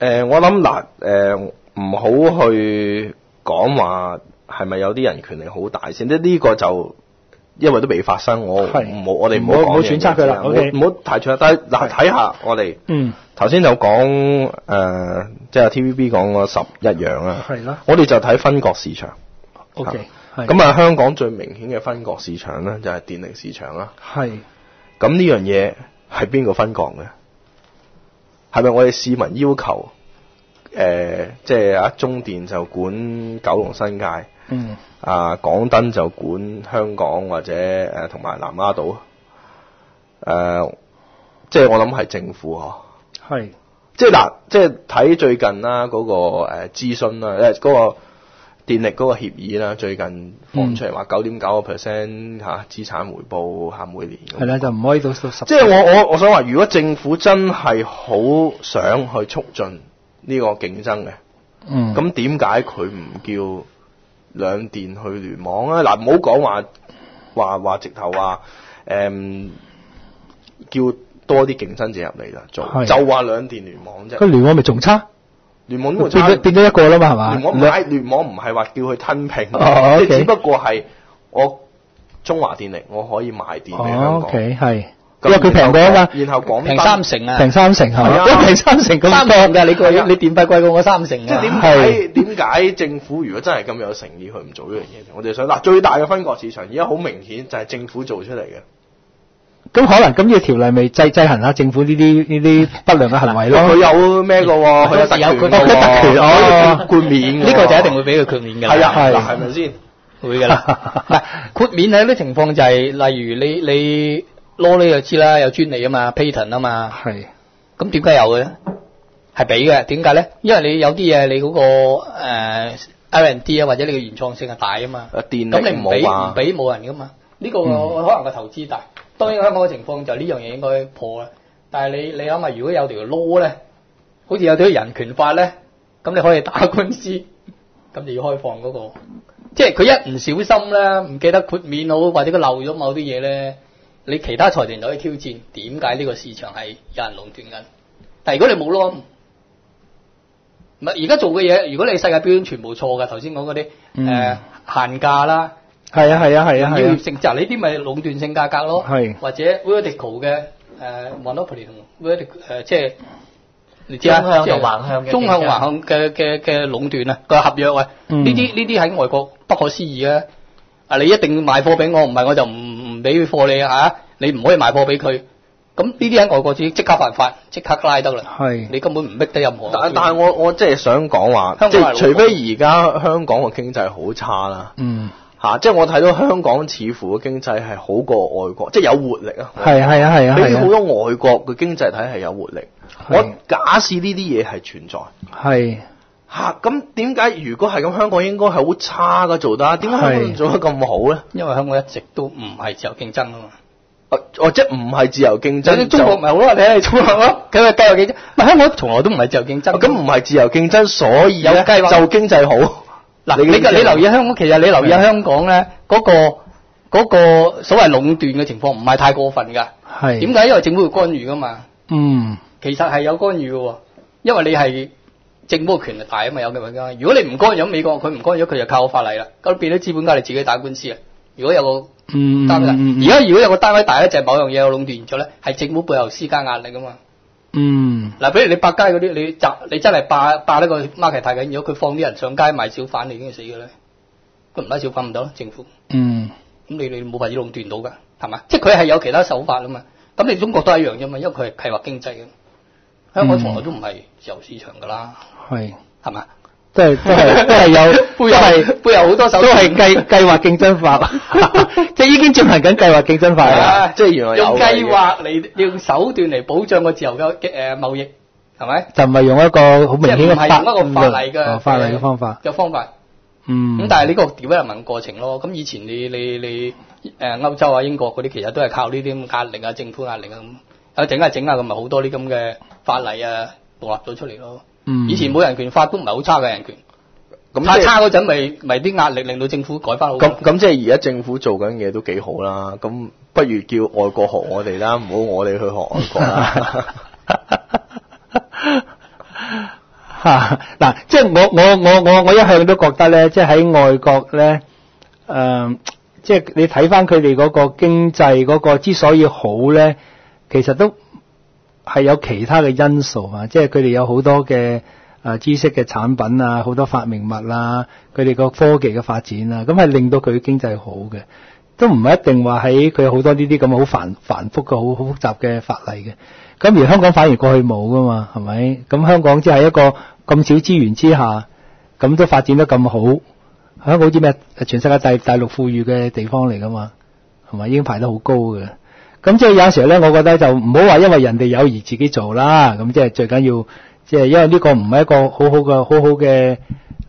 誒，我諗嗱，誒唔好去講話係咪有啲人權力好大先，即係呢個就。因為都未發生，我唔好我哋唔好講揣測佢啦，唔好太揣測。但係嗱，睇下我哋，嗯，頭先就講誒，即係 TVB 講個十一樣啦，係啦，我哋就睇分割市場。OK，咁啊，香港最明顯嘅分割市場咧，就係電力市場啦。係。咁呢樣嘢係邊個分割嘅？係咪我哋市民要求？誒，即係啊，中電就管九龍新界。嗯。啊，港燈就管香港或者誒同埋南丫島，誒、呃，即係我諗係政府嗬，係，即係嗱，即係睇最近啦嗰個誒諮詢啦，誒嗰個電力嗰個協議啦，最近放出嚟話九點九個 percent 嚇資產回報嚇每年，係啦，就唔可以到到十，即係我我我想話，如果政府真係好想去促進呢個競爭嘅，嗯，咁點解佢唔叫？兩電去聯網啊！嗱，唔好講話話話直頭話誒，叫多啲競爭者入嚟啦，做就話兩電聯網啫。佢聯網咪仲差？聯網都差變變咗一個啦嘛，係嘛？聯網唔係聯網唔係話叫佢吞併，即係、只不過係我中華電力我可以賣電俾香港。哦、OK 係因為佢平過啊嘛，然後廣平三成啊，平三成係係啊嘛？都平三成咁三多成㗎，你係啊個你電費貴過我三成即係點啊！解點解政府如果真係咁有誠意，佢唔做呢樣嘢？我哋想嗱，最大嘅分割市場而家好明顯就係政府做出嚟嘅。咁可能咁呢個條例咪制制衡下政府呢啲呢啲不良嘅行為咯。佢有咩嘅喎？佢有特權有佢嘅喎有特權哦可以豁免呢個就一定會俾佢豁免㗎啦。係啊，係嗱係咪先？會㗎啦。嗱，豁免喺啲情況就係、例如你你 law 呢就知啦，有專利啊嘛，patent 啊嘛，係咁點解有嘅咧？係俾嘅，點解咧？因為你有啲嘢你嗰、個誒 R&D 啊，或者你嘅原創性係大啊嘛。咁你唔俾唔俾冇人噶嘛？呢、個可能個投資大。當然香港嘅情況就呢樣嘢應該破啦。但係你你諗下，如果有條 law 咧，好似有條人權法咧，咁你可以打官司，咁就要開放嗰、個。即係佢一唔小心咧，唔記得豁免好，或者佢漏咗某啲嘢咧，你其他財團就可以挑戰。點解呢個市場係有人壟斷緊？但係如果你冇 law，唔係而家做嘅嘢，如果你世界標準全部錯嘅，頭先講嗰啲限價啦。係啊係啊係啊要業，性質，呢啲咪壟斷性價格咯，係或者 vertical 嘅誒 monopoly 同 vertical 誒即係你知啊，中向即係同橫向嘅中向橫向嘅嘅嘅壟斷啊個合約啊，嗯呢啲呢啲喺外國不可思議啊！啊，你一定要賣貨俾我，唔係我就唔唔俾貨你啊！你唔可以賣貨俾佢，咁呢啲喺外國自己即刻犯法，即刻拉得啦。係你根本唔逼得任何。但但係我我即係想講話，即係除非而家香港嘅經濟好差啦。嗯嚇、即係我睇到香港似乎嘅經濟係好過外國，即係有活力啊！係係啊係啊係啊比好多外國嘅經濟體係有活力。我假設呢啲嘢係存在係嚇，咁點解如果係咁，香港應該係好差嘅做得，點解香港係做得咁好咧？因為香港一直都唔係自由競爭啊嘛。哦哦，即係唔係自由競爭？你中國咪好咯？你係中國咯，佢係計劃競爭。唔係香港從來都唔係自由競爭。咁唔係自由競爭，所以有計劃就經濟好。嗱，你你留意香港，其實你留意香港咧，嗰、個嗰、個所謂壟斷嘅情況唔係太過分㗎。係點解？因為政府會干預㗎嘛。嗯其實係有干預嘅喎，因為你係政府嘅權力大啊嘛，有嘅嘛。如果你唔干咗美國，佢唔干咗，佢就靠法例啦。咁變咗資本家你自己打官司啊。如果有個嗯單位而家如果有個單位大咧，就係某樣嘢有壟斷咗咧，係政府背後施加壓力噶嘛。嗯嗱，比如你百佳嗰啲，你集你真係霸霸呢個 market 太緊，如果佢放啲人上街賣小販，你已經死嘅咧。佢唔拉小販唔得咯，政府。嗯咁你你冇法子壟斷到㗎，係嘛？即係佢係有其他手法啊嘛。咁你中國都係一樣啫嘛，因為佢係計劃經濟嘅。香港從來都唔係自由市場㗎啦，係係嘛？即係都係都係有 背後都係背後好多手都係計計劃競爭法，即係已經進行緊計劃競爭法啦。啊即係原來有用嘅計劃嚟用手段嚟保障個自由嘅嘅誒貿易，係咪？就唔係用一個好明顯嘅法唔係用一個法例嘅哦法例嘅方法。嘅方法。嗯，咁但係呢個 development 過程咯，咁以前你你你誒歐洲啊、英國嗰啲其實都係靠呢啲咁壓力啊、政府壓力啊咁，啊整下整下咁咪好多啲咁嘅法例啊獨立咗出嚟咯。嗯以前冇人權法都唔係好差嘅人權，咁太差嗰陣咪咪啲壓力令到政府改翻好。咁咁即係而家政府做緊嘢都幾好啦，咁不如叫外國學我哋啦，唔好我哋去學外國啦。嚇 嗱，即係我我我我我一向都覺得咧，即係喺外國咧，誒、即係你睇翻佢哋嗰個經濟嗰個之所以好咧，其實都係有其他嘅因素啊，即係佢哋有好多嘅誒知識嘅產品啊，好多發明物啊，佢哋個科技嘅發展啊，咁係令到佢經濟好嘅。都唔一定話喺佢好多呢啲咁好繁繁複嘅好好複雜嘅法例嘅。咁而香港反而過去冇噶嘛，係咪？咁香港即係一個咁少資源之下，咁都發展得咁好。香港好似咩？全世界第第六富裕嘅地方嚟噶嘛，係咪？已經排得好高嘅。咁即係有時候咧，我覺得就唔好話因為人哋有而自己做啦。咁即係最緊要，即係因為呢個唔係一個好好嘅好好嘅。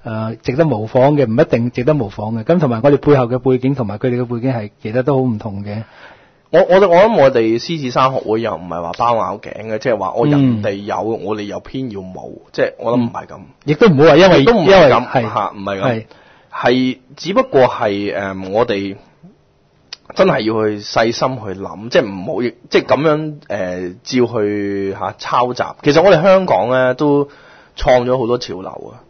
誒、呃值得模仿嘅，唔一定值得模仿嘅。咁同埋我哋背後嘅背景同埋佢哋嘅背景係其實都好唔同嘅。我我我諗我哋獅子山學會又唔係話包咬頸嘅，即係話我嗯人哋有，我哋又偏要冇，即係我諗唔係咁。亦都唔會話因為亦都唔因為係咁係嚇，唔係咁係，只不過係誒、嗯我哋真係要去細心去諗，即係唔好亦即係咁樣誒、呃照去嚇、抄襲。其實我哋香港咧都創咗好多潮流啊！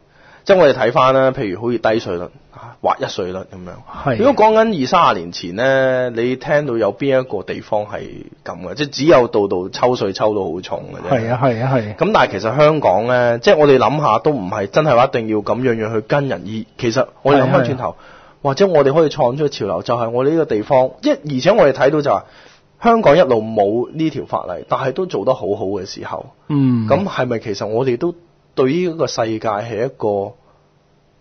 即係我哋睇翻啦，譬如好似低稅率、啊劃一稅率咁樣。係如果講緊二三十年前咧，你聽到有邊一個地方係咁嘅？即係只有度度抽稅抽到好重嘅啫。係啊係啊係。咁但係其實香港咧，即係我哋諗下都唔係真係話一定要咁樣樣去跟人，而其實我哋諗翻轉頭，或者我哋可以創出潮流，就係我哋呢個地方，即係而且我哋睇到就係、香港一路冇呢條法例，但係都做得好好嘅時候，嗯。咁係咪其實我哋都對呢個世界係一個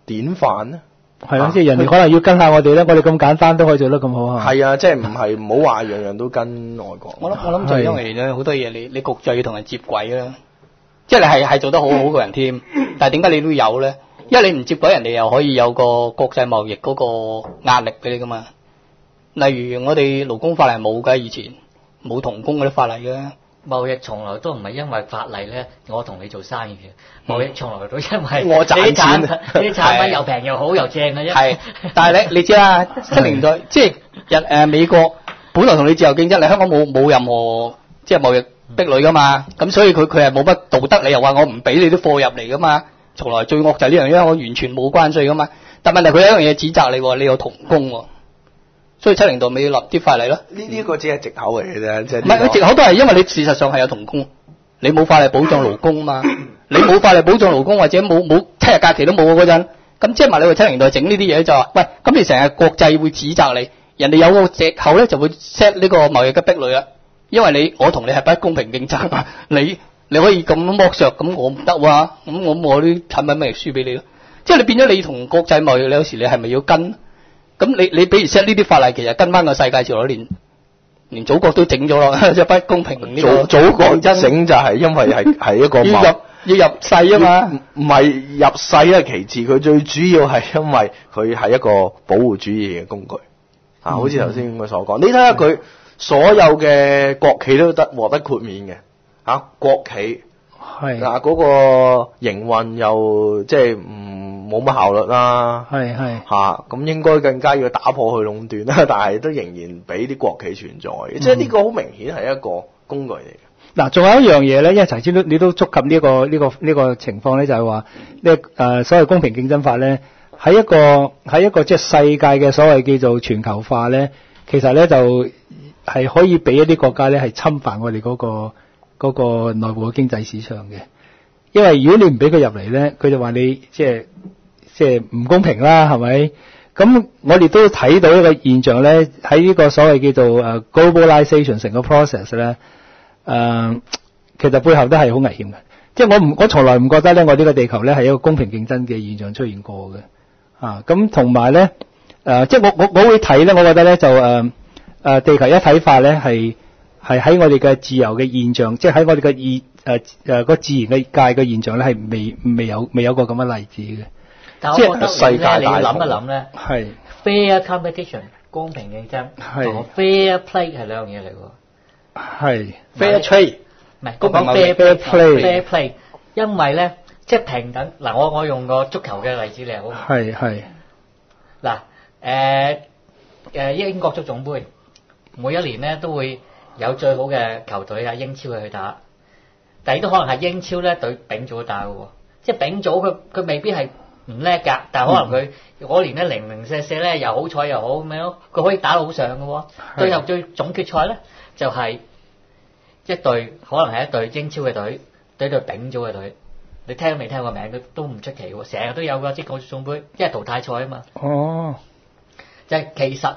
典範呢？係，啊即係人哋可能要跟下我哋咧，我哋咁簡單都可以做得咁好啊。係啊，即係唔係唔好話樣樣都跟外國。我諗我諗就係因為咧好多嘢你你局就要同人接軌啦，即係你係係做得好好嘅人添，但係點解你都有咧？因為你唔接軌人哋又可以有個國際貿易嗰個壓力俾你噶嘛。例如我哋勞工法例冇㗎，以前冇童工嗰啲法例嘅。貿易從來都唔係因為法例咧，我同你做生意嘅。貿易從來都因為我賺你啲產錢品啲產品 又平又好又正嘅啫。係，但係你你知啦，七零年代即係日誒美國本來同你自由競爭，你香港冇冇任何即係貿易壁壘噶嘛，咁所以佢佢係冇乜道德理由話我唔俾你啲貨入嚟噶嘛，從來最惡就係呢樣嘢，我完全冇關稅噶嘛。但問題佢有一樣嘢指責你喎，你有童工喎，所以七零度咪要立啲法例咯。呢呢個只係藉口嚟嘅啫，即係唔係，佢藉口都係因為你事實上係有童工，你冇法例保障勞工嘛，你冇法例保障勞工或者冇冇七日假期都冇嗰陣，咁即係話你話七零度整呢啲嘢就話，喂，咁你成日國際會指責你，人哋有個藉口咧就會 set 呢個貿易嘅壁壘啦，因為你我同你係不公平競爭啊，你你可以咁剝削，咁我唔得喎，咁我我啲產品咪輸俾你咯，即係你變咗你同國際貿易，你有時你係咪要跟？咁你你比如 set 呢啲法例，其實跟翻個世界潮流，連連祖國都整咗咯，即係不公平呢個祖祖國競爭整就係因為係 係一個要入要入世啊嘛。唔唔係入世啊，其次佢最主要係因為佢係一個保護主義嘅工具啊，好似頭先咁所講。你睇下佢所有嘅國企都得獲得豁免嘅啊，國企係嗱嗰個營運又即係唔冇乜效率啦。係係嚇，咁、應該更加要打破佢壟斷啦，但係都仍然俾啲國企存在嘅，即係呢個好明顯係一個工具嚟嘅。嗱，仲有一樣嘢咧，因為頭先都你都觸及呢、個呢、個呢、個情況咧，就係話呢誒所謂公平競爭法咧，喺一個喺一個即係世界嘅所謂叫做全球化咧，其實咧就係可以俾一啲國家咧係侵犯我哋嗰、個嗰、個內部嘅經濟市場嘅，因為如果你唔俾佢入嚟咧，佢就話你即係即係唔公平啦，係咪？咁我哋都睇到一個現象咧，喺呢個所謂叫做誒 globalization 成個 process 咧。誒、其實背後都係好危險嘅，即係我唔，我從來唔覺得咧，我呢個地球咧係一個公平競爭嘅現象出現過嘅，啊，咁同埋咧，誒、即係我我我會睇咧，我覺得咧就誒誒、地球一體化咧係係喺我哋嘅自由嘅現象，即係喺我哋嘅意誒誒個自然嘅界嘅現象咧係未未有未有個咁嘅例子嘅，即係但我覺得世界大同諗一諗咧係，fair competition 公平競爭係同 fair play 係兩樣嘢嚟喎。係 fair trade 唔係，我講公平 fair fair play fair play，因為咧即係平等。嗱，我我用個足球嘅例子嚟好唔好。係係嗱，誒誒英國足總杯，每一年咧都會有最好嘅球隊啊英超去打，但係都可能係英超咧對丙組打嘅喎，即係丙組佢佢未必係唔叻㗎，但係可能佢嗰年咧零零舍舍咧又好彩又好咁樣咯，佢可以打到好上嘅喎。最後最總決賽咧就係、一隊可能係一隊英超嘅隊對一隊丙組嘅隊，你聽都未聽過名都都唔出奇喎，成日都有㗎，即係個總杯，因為淘汰賽啊嘛。哦。就係其實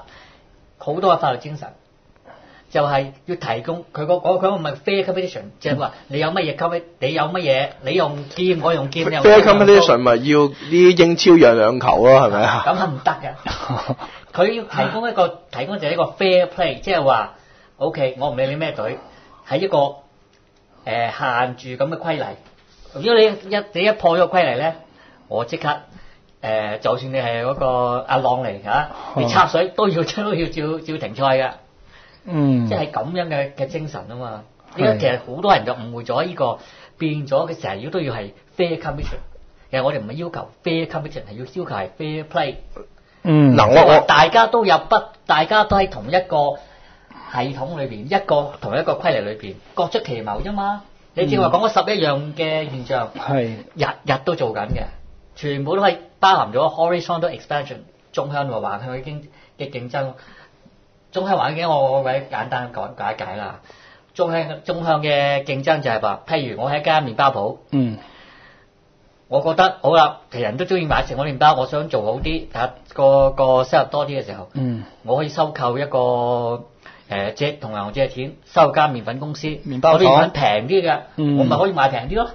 好多嘅法律精神，就係要提供佢個嗰佢唔係 fair competition，即係話你有乜嘢 compet，你有乜嘢，你用劍我用劍，你用 fair competition 咪要啲英超讓兩球咯，係咪啊？咁係唔得嘅。佢要提供一個提供就係一個 fair play，即係話 OK，我唔理你咩隊，係一個誒、呃限住咁嘅規例。如果你一你一破咗個規例咧，我即刻誒、呃就算你係嗰個阿朗嚟嚇，你插水都要都要照照停賽㗎。嗯即係咁樣嘅嘅精神啊嘛。呢係個其實好多人就誤會咗呢個變咗嘅成日都要係 fair competition。其實我哋唔係要求 fair competition，係要要求係 fair play。嗯嗱，我我大家都有不，大家都喺同一個系統裏邊，一個同一個規例裏邊，各出其謀啫嘛。你正話講嗰十一樣嘅現象，係日日都做緊嘅。全部都係包含咗 horizontal expansion 中向和橫向嘅經嘅競爭。縱向環境我我為簡單講解一解啦。中向中向嘅競爭就係話，譬如我喺一間麵包鋪。嗯我覺得好啦，其實人都中意買食我麵包，我想做好啲，啊個個收入多啲嘅時候，嗯我可以收購一個誒借同銀行借錢收購間麵粉公司，麵包廠我啲麵粉平啲嘅，嗯我咪可以賣平啲咯。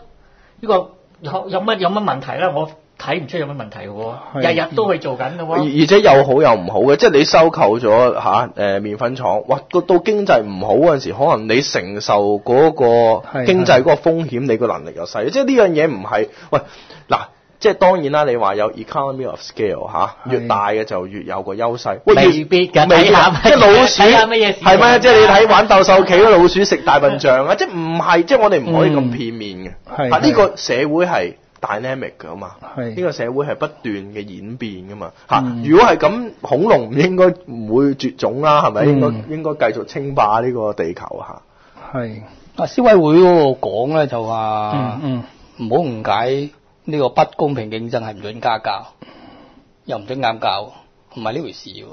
呢、個有有乜有乜問題咧？我睇唔出有乜問題嘅喎，日日都去做緊嘅而喎。而且又好又唔好嘅，即係你收購咗嚇誒麵粉廠，哇！到到經濟唔好嗰陣時，可能你承受嗰個係經濟嗰個風險，你個能力又細。即係呢樣嘢唔係喂嗱，即係當然啦。你話有 economy of scale 嚇、係越大嘅就越有個優勢。未必㗎未必睇下即係老鼠睇下乜嘢係咩？即係你睇玩鬥獸棋嗰老鼠食大笨象啊！即係唔係？即係我哋唔可以咁片面嘅。係係啊呢個社會係 dynamic 㗎嘛。係呢個社會係不斷嘅演變噶嘛嚇、嗯如果係咁，恐龍唔應該唔會絕種啦，係咪？嗯應該應該繼續稱霸呢個地球嚇。係啊，消委會嗰個講咧就話嗯唔好誤解呢個不公平競爭係唔准加價，又唔准減價，唔係呢回事喎。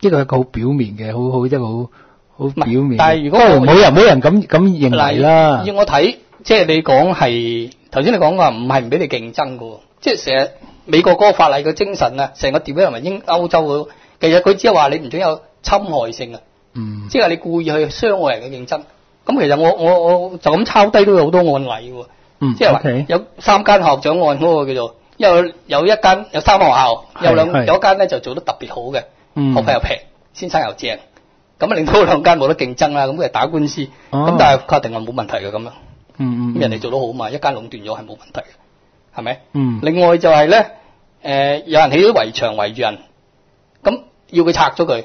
呢個係一個好表面嘅，好好即係好好表面。但係如果冇人冇人咁咁認為啦嗱，要我睇，即係你講係頭先你講話唔係唔俾你競爭嘅喎，即係成日美國嗰個法例嘅精神啊，成個調翻埋英歐洲嘅，其實佢只係話你唔准有侵害性啊，嗯。即係你故意去傷害人嘅競爭。咁其實我我我就咁抄低都有好多案例喎。嗯即係話有三間校長案嗰個叫做，有有一間有三個學校，有兩有一間咧就做得特別好嘅，嗯。學費又平，先生又正，咁啊令到嗰兩間冇得競爭啦，咁佢打官司，咁、哦但係確定係冇問題嘅咁樣，咁、嗯嗯。人哋做得好嘛，一間壟斷咗係冇問題嘅，係咪？嗯。另外就係咧，誒、有人起咗圍牆圍住人，咁要佢拆咗佢，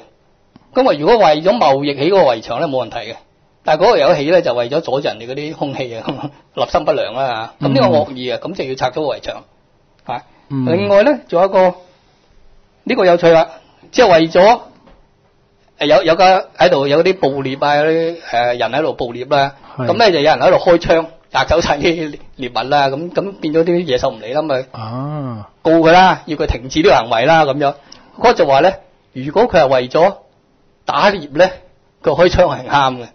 咁啊如果為咗貿易起嗰個圍牆咧冇問題嘅，但係嗰個有起咧就為咗阻住人哋嗰啲空氣啊，立心不良啦嚇，咁呢個惡意啊，咁就要拆咗個圍牆，啊，嗯。另外咧仲有一個呢、個有趣啦，即係為咗誒有有架喺度有啲捕獵啊，有啲誒人喺度捕獵啦，係咁咧就有人喺度開槍打走晒啲獵物啦，咁咁變咗啲野獸唔理啦，咪啊告佢啦，要佢停止呢個行為啦，咁樣。嗰個就話咧，如果佢係為咗打獵咧，佢開槍係啱嘅。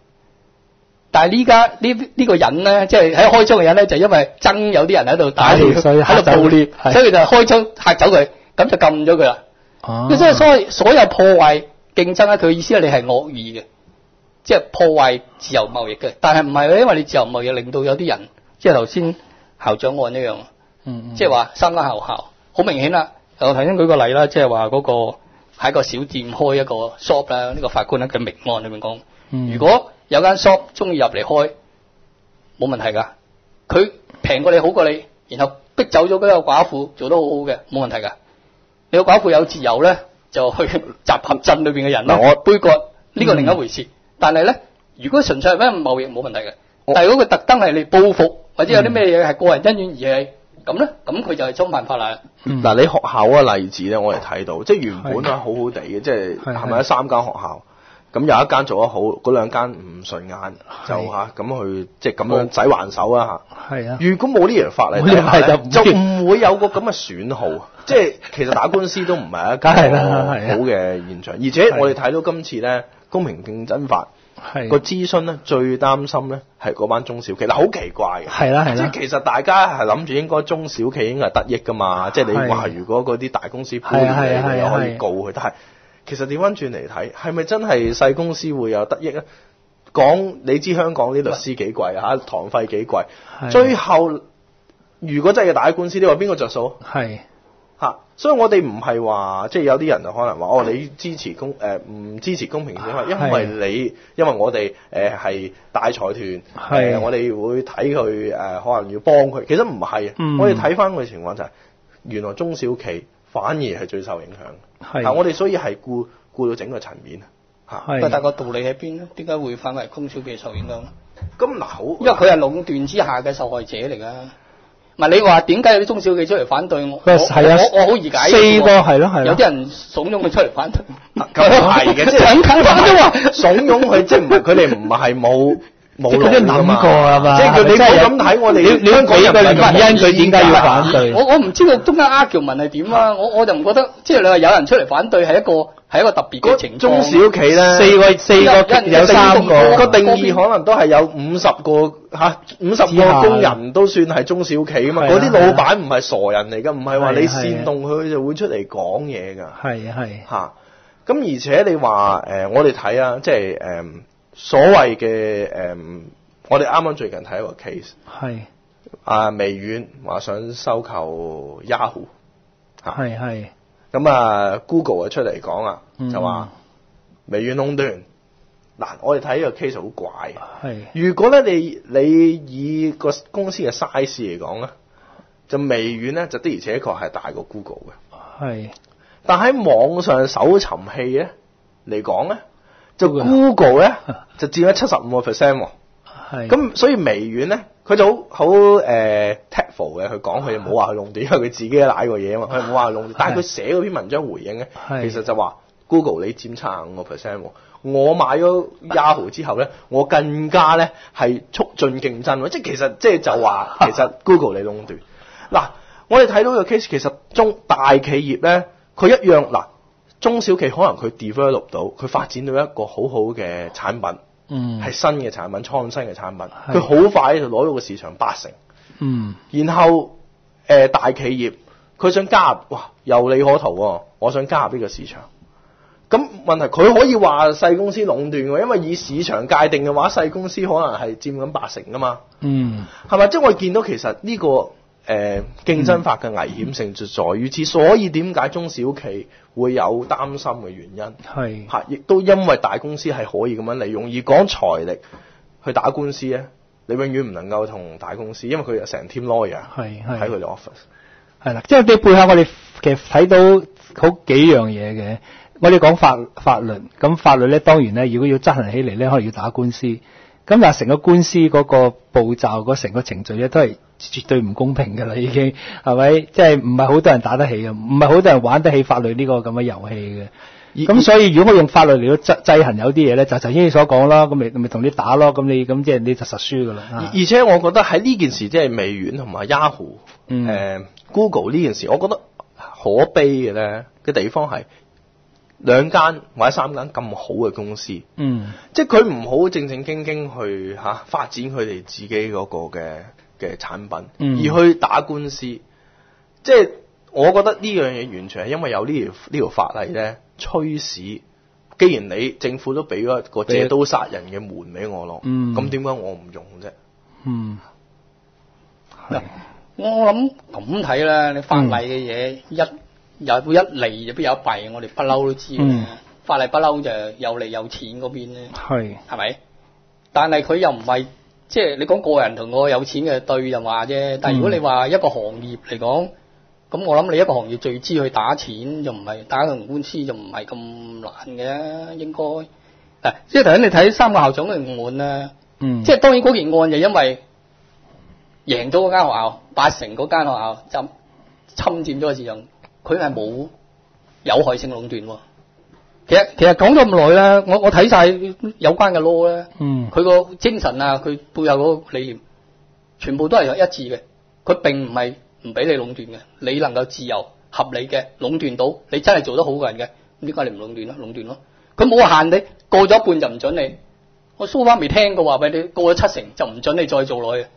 但係呢家呢呢個人咧，即係喺開槍嘅人咧，就因為憎有啲人喺度打獵，打獵所喺度捕獵，所以就開槍嚇走佢，咁就禁咗佢啦。啊即係所以所有破壞競爭咧，佢意思係你係惡意嘅，即係破壞自由貿易嘅。但係唔係，因為你自由貿易令到有啲人，即係頭先校長案一樣。嗯嗯即係話三間學校，好明顯啦。我頭先舉個例啦，即係話嗰個喺個小店開一個 shop 啦，呢個法官咧嘅明案裏面講，嗯如果有間 shop 中意入嚟開，冇問題㗎。佢平過你，好過你，然後逼走咗嗰個寡婦，做得好好嘅，冇問題㗎。你個寡婦有自由咧，就去 集合鎮裏邊嘅人啦，我杯葛呢個另一回事。但係咧，如果純粹係咩貿易冇問題嘅，但係如果佢特登係你報復，或者有啲咩嘢係個人恩怨而係咁咧，咁佢就係侵犯法例。嗯。嗱、你學校嗰個例子咧，我哋睇到，即係原本係好好地嘅，即係係係。咪有三間學校？咁有一間做得好，嗰兩間唔順眼，就係。嚇咁去即係咁樣使還手啊嚇。係啊。如果冇呢樣法例冇呢樣法例底下呢，就就唔唔會有個咁嘅損耗。即係其實打官司都唔係一個梗係啦係好啊嘅現象，而且我哋睇到今次咧公平競爭法係。個諮詢咧，最擔心咧係嗰班中小企。嗱，好奇怪嘅。係啦係啦。即係其實大家係諗住應該中小企應該係得益噶嘛，即係你係。話如果嗰啲大公司係啊係啊你可以告佢，但係其實調翻轉嚟睇，係咪真係細公司會有得益咧？講你知香港啲律師幾貴嚇，堂費幾貴，最後如果真係要打官司，你話邊個着數？係嚇、所以我哋唔係話，即係有啲人就可能話，哦，你支持公誒唔、支持公平競爭法，因為你因為我哋誒係大財團，係誒我哋會睇佢誒可能要幫佢，其實唔係，嗯我哋睇翻個情況就係、原來中小企反而係最受影響，係嚇我哋所以係顧顧到整個層面嚇。係但係個道理喺邊咧？點解會反為中小企受影響？咁嗱好，因為佢係壟斷之下嘅受害者嚟㗎。唔係你話點解有啲中小企出嚟反對我？我係啊我我好易解嘅四喎個係咯係咯有啲人慫恿佢出嚟反對。咁係嘅，即係 反對話 慫恿佢，即係唔係佢哋唔係冇冇即係佢都諗過係嘛？即係佢你唔好咁睇我哋你你香港人俾個唔係咁原因佢點解要反對？我我唔知道中間 argument 係點啊，我我就唔覺得，即係你話有人出嚟反對係一個係一個特別嘅情況。中小企咧，四個四個有三個個定義可能都係有五十個嚇，五十個工人都算係中小企啊嘛。嗰啲老闆唔係傻人嚟㗎，唔係話你煽動佢就會出嚟講嘢㗎。係係嚇。咁而且你話誒、呃我哋睇啊，即係誒、呃所謂嘅誒、呃我哋啱啱最近睇一個 case，係啊微軟話想收購 Yahoo，嚇係係咁啊 Google 啊出嚟講啊，嗯。就話微軟壟斷。嗱，我哋睇呢個 case 好怪。係如果咧你你以個公司嘅 size 嚟講咧，就微軟咧就的而且確係大過 Google 嘅。係但喺網上搜尋器咧嚟講咧，就 Google 咧就佔咗七十五個 percent 喎。係咁所以微軟咧，佢就好好誒 tactful 嘅，佢講佢冇話佢壟斷，因為佢自己都賴過嘢啊嘛，佢冇話佢壟斷。但係佢寫嗰篇文章回應咧，其實就話 Google 你佔七十五個 percent 喎。我買咗 Yahoo 之後咧，我更加咧係促進競爭喎，即係其實即係就話 其實 Google 你壟斷。嗱，我哋睇到個 case 其實中大企業咧，佢一樣嗱，中小企可能佢 develop 到，佢發展到一個好好嘅產品。嗯係新嘅產品、創新嘅產品，佢好快就攞到個市場八成。嗯然後誒、呃大企業佢想加入，哇有利可圖喎、我想加入呢個市場。咁問題佢可以話細公司壟斷喎，因為以市場界定嘅話，細公司可能係佔緊八成噶嘛，嗯係咪？即係我哋見到其實呢、個誒、呃、競爭法嘅危險性就在於此，所以點解中小企會有擔心嘅原因？係嚇，亦都因為大公司係可以咁樣利用，而講財力去打官司咧，你永遠唔能夠同大公司，因為佢有成 team lawyer 係係喺佢哋 office。係啦，即係你背後我哋其實睇到好幾樣嘢嘅。我哋講法法律，咁法律咧當然咧，如果要執行起嚟咧，可能要打官司。咁但係成個官司嗰個步驟，嗰成個程序咧，都係絕對唔公平㗎啦，已經係咪？即係唔係好多人打得起嘅，唔係好多人玩得起法律呢個咁嘅遊戲嘅。咁所以如果我用法律嚟到制制衡有啲嘢咧，就頭先你所講啦，咁咪咪同你打咯，咁你咁即係你就實輸㗎啦。而而且我覺得喺呢件事，即係微軟同埋 Yahoo、誒、嗯 Google 呢件事，我覺得可悲嘅咧嘅地方係兩間或者三間咁好嘅公司。嗯即係佢唔好正正經經去嚇、發展佢哋自己嗰個嘅嘅產品，嗯而去打官司。即係我覺得呢樣嘢完全係因為有呢條呢條法例咧驅使。既然你政府都俾咗一個借刀殺人嘅門俾我咯，嗯咁點解我唔用啫？嗯嗱，我諗咁睇啦，你法例嘅嘢、一有一利就必有弊，我哋不嬲都知嘅。嗯法例不嬲就有利有錢嗰邊咧，係係咪？但係佢又唔係即係你講個人同個有錢嘅對就話啫。但係如果你話一個行業嚟講，咁我諗你一個行業最知去打錢就唔係打同官司就唔係咁難嘅，應該。嗱，即係頭先你睇三個校長嘅案咧。嗯即係當然嗰件案就因為贏咗嗰間學校，八成嗰間學校就侵佔咗個市場，佢係冇有害性壟斷喎。其實其實講咗咁耐咧，我我睇晒有關嘅 law 咧，嗯佢個精神啊，佢背後嗰個理念，全部都係一致嘅。佢並唔係唔俾你壟斷嘅，你能夠自由合理嘅壟斷到，你真係做得好嘅人嘅，咁點解你唔壟斷咯？壟斷咯，佢冇話限你過咗一半就唔准你。我蘇翻未聽過話俾你過咗七成就唔准你再做落去，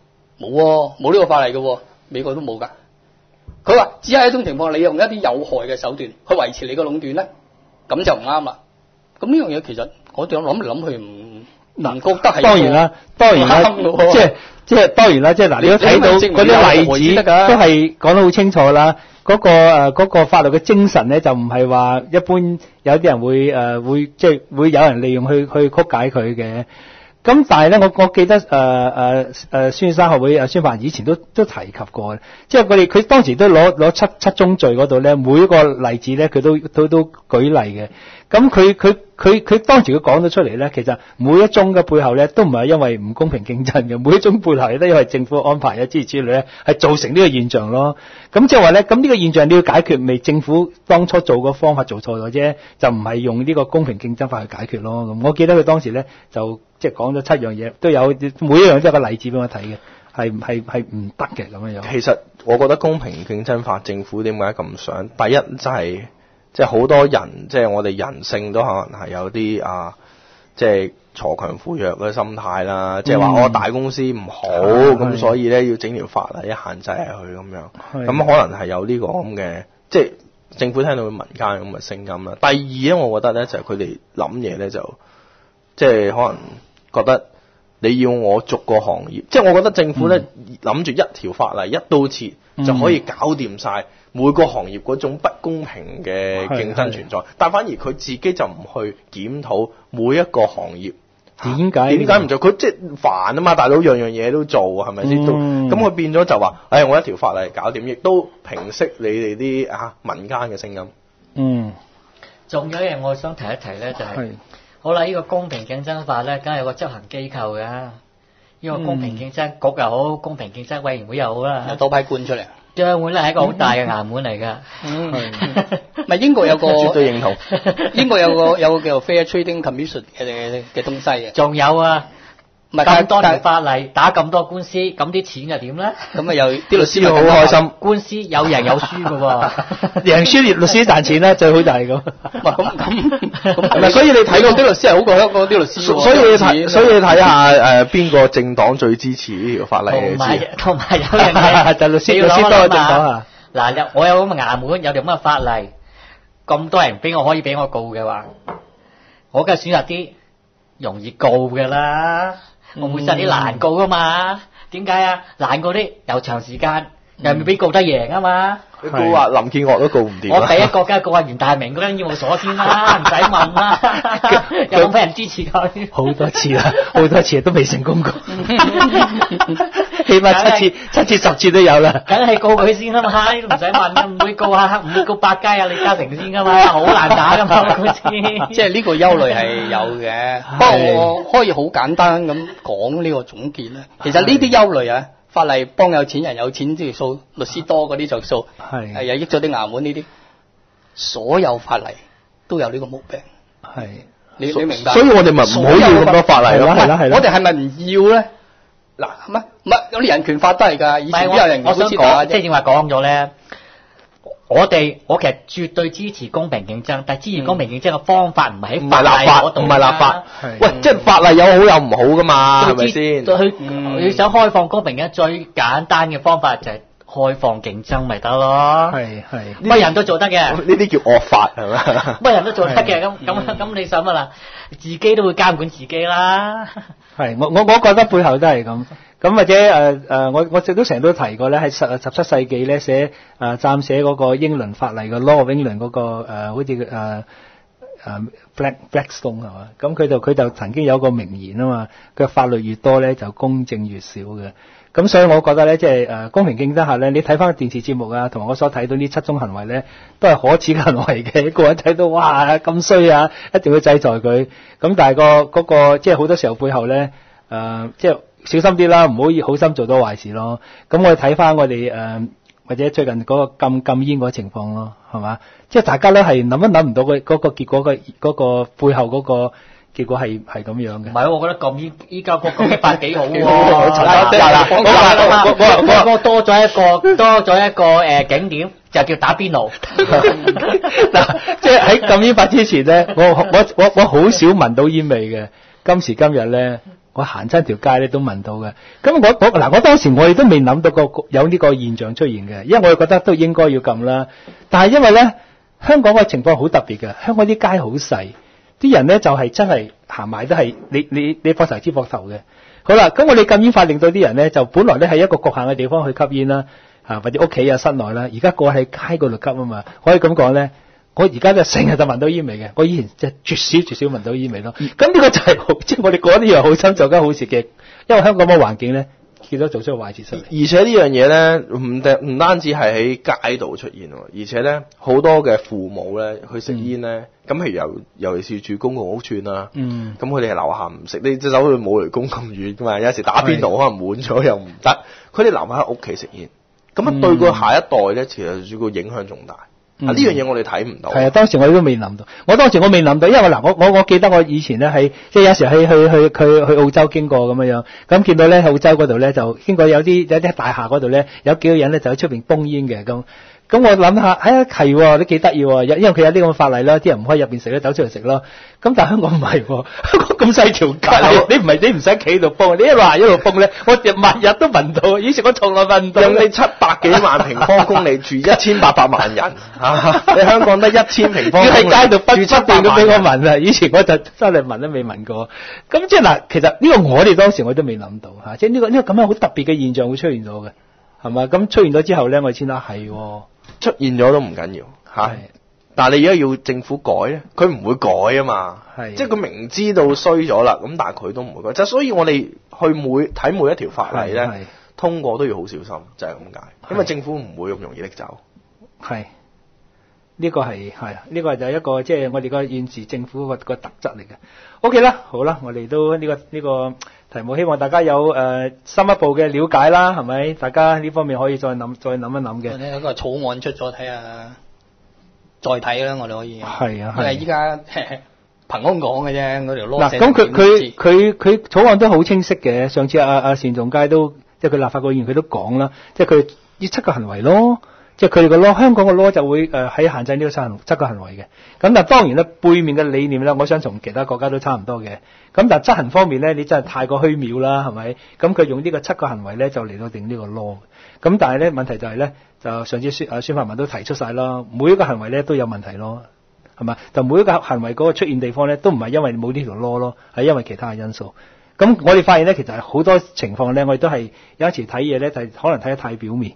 冇喎、冇呢個法例嘅喎、美國都冇㗎。佢話只係一種情況，你用一啲有害嘅手段去維持你個壟斷咧，咁就唔啱啦。咁呢樣嘢其實我哋諗嚟諗去唔唔覺得係當然啦，當然啦，即係即係當然啦，即係嗱，你都睇到嗰啲例子都係講得好清楚啦。嗰、個誒嗰、個法律嘅精神咧，就唔係話一般有啲人會誒、呃、會即係會有人利用去去曲解佢嘅。咁但係咧，我我記得誒誒誒孫生學會誒孫凡以前都都提及過，即係佢哋佢當時都攞攞七七宗罪嗰度咧，每一個例子咧，佢都都都舉例嘅。咁佢佢佢佢當時佢講咗出嚟咧，其實每一宗嘅背後咧，都唔係因為唔公平競爭嘅，每一宗背後都因為政府安排啊諸如此類咧，係造成呢個現象咯。咁即係話咧，咁呢個現象你要解決，咪政府當初做個方法做錯咗啫，就唔係用呢個公平競爭法去解決咯。咁我記得佢當時咧就即係講咗七樣嘢，都有每一樣都有個例子俾我睇嘅，係係係唔得嘅咁樣樣。其實我覺得公平競爭法政府點解咁想？第一就係即係好多人，即係我哋人性都可能係有啲啊，即係鋤強扶弱嘅心態啦。即係話我大公司唔好，係咁所以咧要整條法例限制佢咁樣。咁可能係有呢個咁嘅，即係政府聽到民間咁嘅聲音啦。第二咧，我覺得咧就係佢哋諗嘢咧就即係可能覺得你要我逐個行業，即係我覺得政府咧諗住一條法例一刀切嗯。就可以搞掂晒每個行業嗰種不公平嘅競爭存在，但反而佢自己就唔去檢討每一個行業。點解？點解唔做？佢即係煩啊嘛，大佬樣樣嘢都做，係咪先？咁佢變咗就話，誒、我一條法例搞掂，亦都平息你哋啲啊民間嘅聲音。嗯，仲有一樣我想提一提咧，就係、係好啦，呢、個公平競爭法咧，梗係有個執行機構嘅。呢個公平競爭局又好，公平競爭委員會又好啦有。多批官出嚟。將會咧係一個好大嘅衙門嚟㗎。嗯，咪英國有個絕對認同。英國有個有個叫做 Fair Trading Commission 嘅嘅嘅東西啊，仲有啊，唔係咁多條法例，打咁多官司，咁啲錢又點咧？咁啊又啲律師好 開心。官司有贏有輸㗎喎。贏輸律師賺錢啦，最好就係咁。咁咁咁，係所以你睇到啲律師係好過香港啲律師喎。所所以你睇，所以你睇下誒邊個政黨最支持呢條法例同埋你就知。同埋有樣嘢，就律師律師多政黨啊嗱，有我有咁嘅衙門，有條咁嘅法例，咁多人俾我可以俾我告嘅話，我梗係選擇啲容易告嘅啦。我會選擇啲难告噶嘛？点解啊？难告啲又长时间，又未必告得赢啊嘛。你告啊林建岳都告唔掂啊我第一個梗係告阿袁大明嗰間醫務所先啦，唔使問啦，有冇咩人支持佢？好多次啦，好多次都未成功過，起碼七次、七次、十次都有啦。梗係告佢先啦嘛，都唔使問啦，唔會告下，唔會告百佳啊、李嘉誠先噶嘛，好難打噶嘛，好似。即係呢個憂慮係有嘅，不過我可以好簡單咁講呢個總結咧。其實呢啲憂慮啊，法例幫有錢人有錢條數，律師多嗰啲着數，係係又益咗啲衙門呢啲，所有法例都有呢個毛病。係你你明白？所以我哋咪唔好要咁多法例咯。係啦係啦我哋係咪唔要咧？嗱，係咪？唔係有啲人權法都係㗎，以前都有人我想好似打講，即係。正話講咗咧，我哋我其實絕對支持公平競爭，但係支持公平競爭嘅方法唔係喺唔係法立法，例嗰度唔係立法係。喂，即係法例有好有唔好噶嘛，係咪先？佢嗯佢想開放公平嘅最簡單嘅方法就係開放競爭咪得咯，係係乜人都做得嘅。呢啲叫惡法係咪？乜 人都做得嘅，咁咁咁你想乜啦？自己都會監管自己啦。係，我我我覺得背後都係咁。咁或者誒誒、我我亦都成日都提過咧，喺十十七世紀咧寫誒、呃、暫寫嗰個英倫法例嘅 Law of England 嗰、個、呃、好似誒誒 Black Blackstone 係嘛？咁佢就佢就曾經有個名言啊嘛，佢法律越多咧就公正越少嘅。咁所以我覺得咧，即係誒公平競爭下咧，你睇翻電視節目啊，同埋我所睇到呢七種行為咧，都係可恥嘅行為嘅。個人睇到哇咁衰啊，一定要制裁佢。咁但係、個嗰、個即係好多時候背後咧，誒、即係小心啲啦，唔好以好心做到壞事咯。咁我哋睇翻我哋誒、或者最近嗰個禁禁煙嗰個情況咯，係嘛？即係大家咧係諗都諗唔到嘅嗰個結果嘅嗰、個背後嗰個結果係係咁樣嘅唔。係，我覺得咁依依家個咁法 幾好喎。好嗱嗱嗱我話，我我我多咗一個多咗一個誒景點，就叫打邊爐。嗱，即係喺禁煙法之前咧，我我我我好少聞到煙味嘅。今時今日咧，行親條街咧都問到嘅。咁我我嗱，我當時我亦都未諗到個有呢個現象出現嘅，因為我哋覺得都應該要禁啦。但係因為咧，香港嘅情況好特別嘅，香港啲街好細，啲人咧就係、真係行埋都係你你你膊頭支膊頭嘅。好啦，咁我哋禁煙法令到啲人咧就本來咧係一個局限嘅地方去吸煙啦，啊或者屋企啊室內啦，而家過喺街嗰度吸啊嘛，可以咁講咧。我而家就成日就聞到煙味嘅，我以前就絕少絕少聞到煙味咯。咁呢個就係好，即係我哋講呢樣好心做緊好事嘅，因為香港嘅環境咧，結咗做出個壞事出嚟。而且呢樣嘢咧，唔單唔單止係喺街度出現喎，而且咧好多嘅父母咧去食煙咧，咁、譬如尤尤其是住公共屋邨啦，嗯咁佢哋係樓下唔食，你隻手去冇雷公咁遠噶嘛，有時打邊爐可能滿咗又唔得，佢哋留喺屋企食煙，咁啊嗯對個下一代咧，其實個影響仲大。呢樣嘢我哋睇唔到。係啊，當時我哋都未諗到。我當時我未諗到，因為我嗱，我我我記得我以前咧係即係有時去去去去去澳洲經過咁樣樣，咁見到咧澳洲嗰度咧就經過有啲有啲大廈嗰度咧有幾個人咧就喺出邊崩煙嘅咁。咁我諗下，哎呀係喎，都幾得意喎，因為佢有啲咁嘅法例啦，啲人唔可以入邊食咧，走出嚟食咯。咁但係香港唔係喎，香港咁細條街，你你唔係你唔使企喺度崩，你一路一路崩咧，我日日日都聞到。以前我從來聞唔到。用你七百幾萬平方公里住一千八百萬人，啊你香港得一千平方要公里喺街度不不住七百斷咁俾我。聞啊！以前我就真係聞都未聞過。咁即係嗱，其實呢個我哋當時我都未諗到嚇，即係呢個呢個咁樣好特別嘅現象會出現咗嘅，係嘛？咁出現咗之後咧，我哋先啦係喎。出現咗都唔緊要嚇，但係你而家要政府改咧，佢唔會改啊嘛。係即係佢明知道衰咗啦，咁但係佢都唔會改。就所以我哋去每睇每一條法例咧，通過都要好小心，就係咁解。因為政府唔會咁容易拎走。係呢個係係呢個就係一個即係我哋個現時政府個個特質嚟嘅。OK 啦，好啦，我哋都呢個呢個題目，希望大家有誒深一步嘅了解啦，係咪？大家呢方面可以再諗再諗一諗嘅。呢個草案出咗睇下，再睇啦，我哋可以。係啊係因為依家 憑空講嘅啫，嗰條嗱，咁佢佢佢佢草案都好清晰嘅。上次阿阿單仲佳都即係佢立法會議員佢都講啦，即係佢呢七個行為咯，即係佢哋個 law 香港個 law 就會誒喺、限制呢個七行七個行為嘅。咁但當然咧，背面嘅理念咧，我想同其他國家都差唔多嘅。咁但係執行方面咧，你真係太過虛渺啦，係咪？咁佢用呢個七個行為咧，就嚟到定呢個 law。咁但係咧問題就係咧，就上次孫啊孫發文都提出晒啦，每一個行為咧都有問題咯。係嘛？就每一個行為嗰個出現地方咧，都唔係因為冇呢條 law 咯，係因為其他嘅因素。咁我哋發現咧，其實係好多情況咧，我哋都係有時睇嘢咧，就可能睇得太表面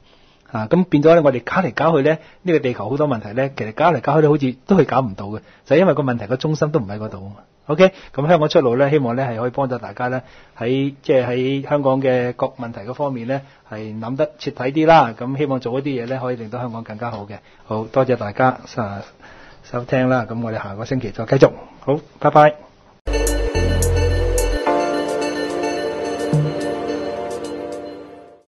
啊。咁變咗咧，我哋搞嚟搞去咧，呢、個地球好多問題咧，其實搞嚟搞去都好似都係搞唔到嘅，就係因為個問題個中心都唔喺嗰度啊。OK，咁香港出路咧，希望咧係可以幫到大家咧喺即係喺香港嘅各問題嗰方面咧係諗得徹底啲啦。咁希望做一啲嘢咧，可以令到香港更加好嘅。好多謝大家啊收聽啦，咁我哋下個星期再繼續。好，拜拜。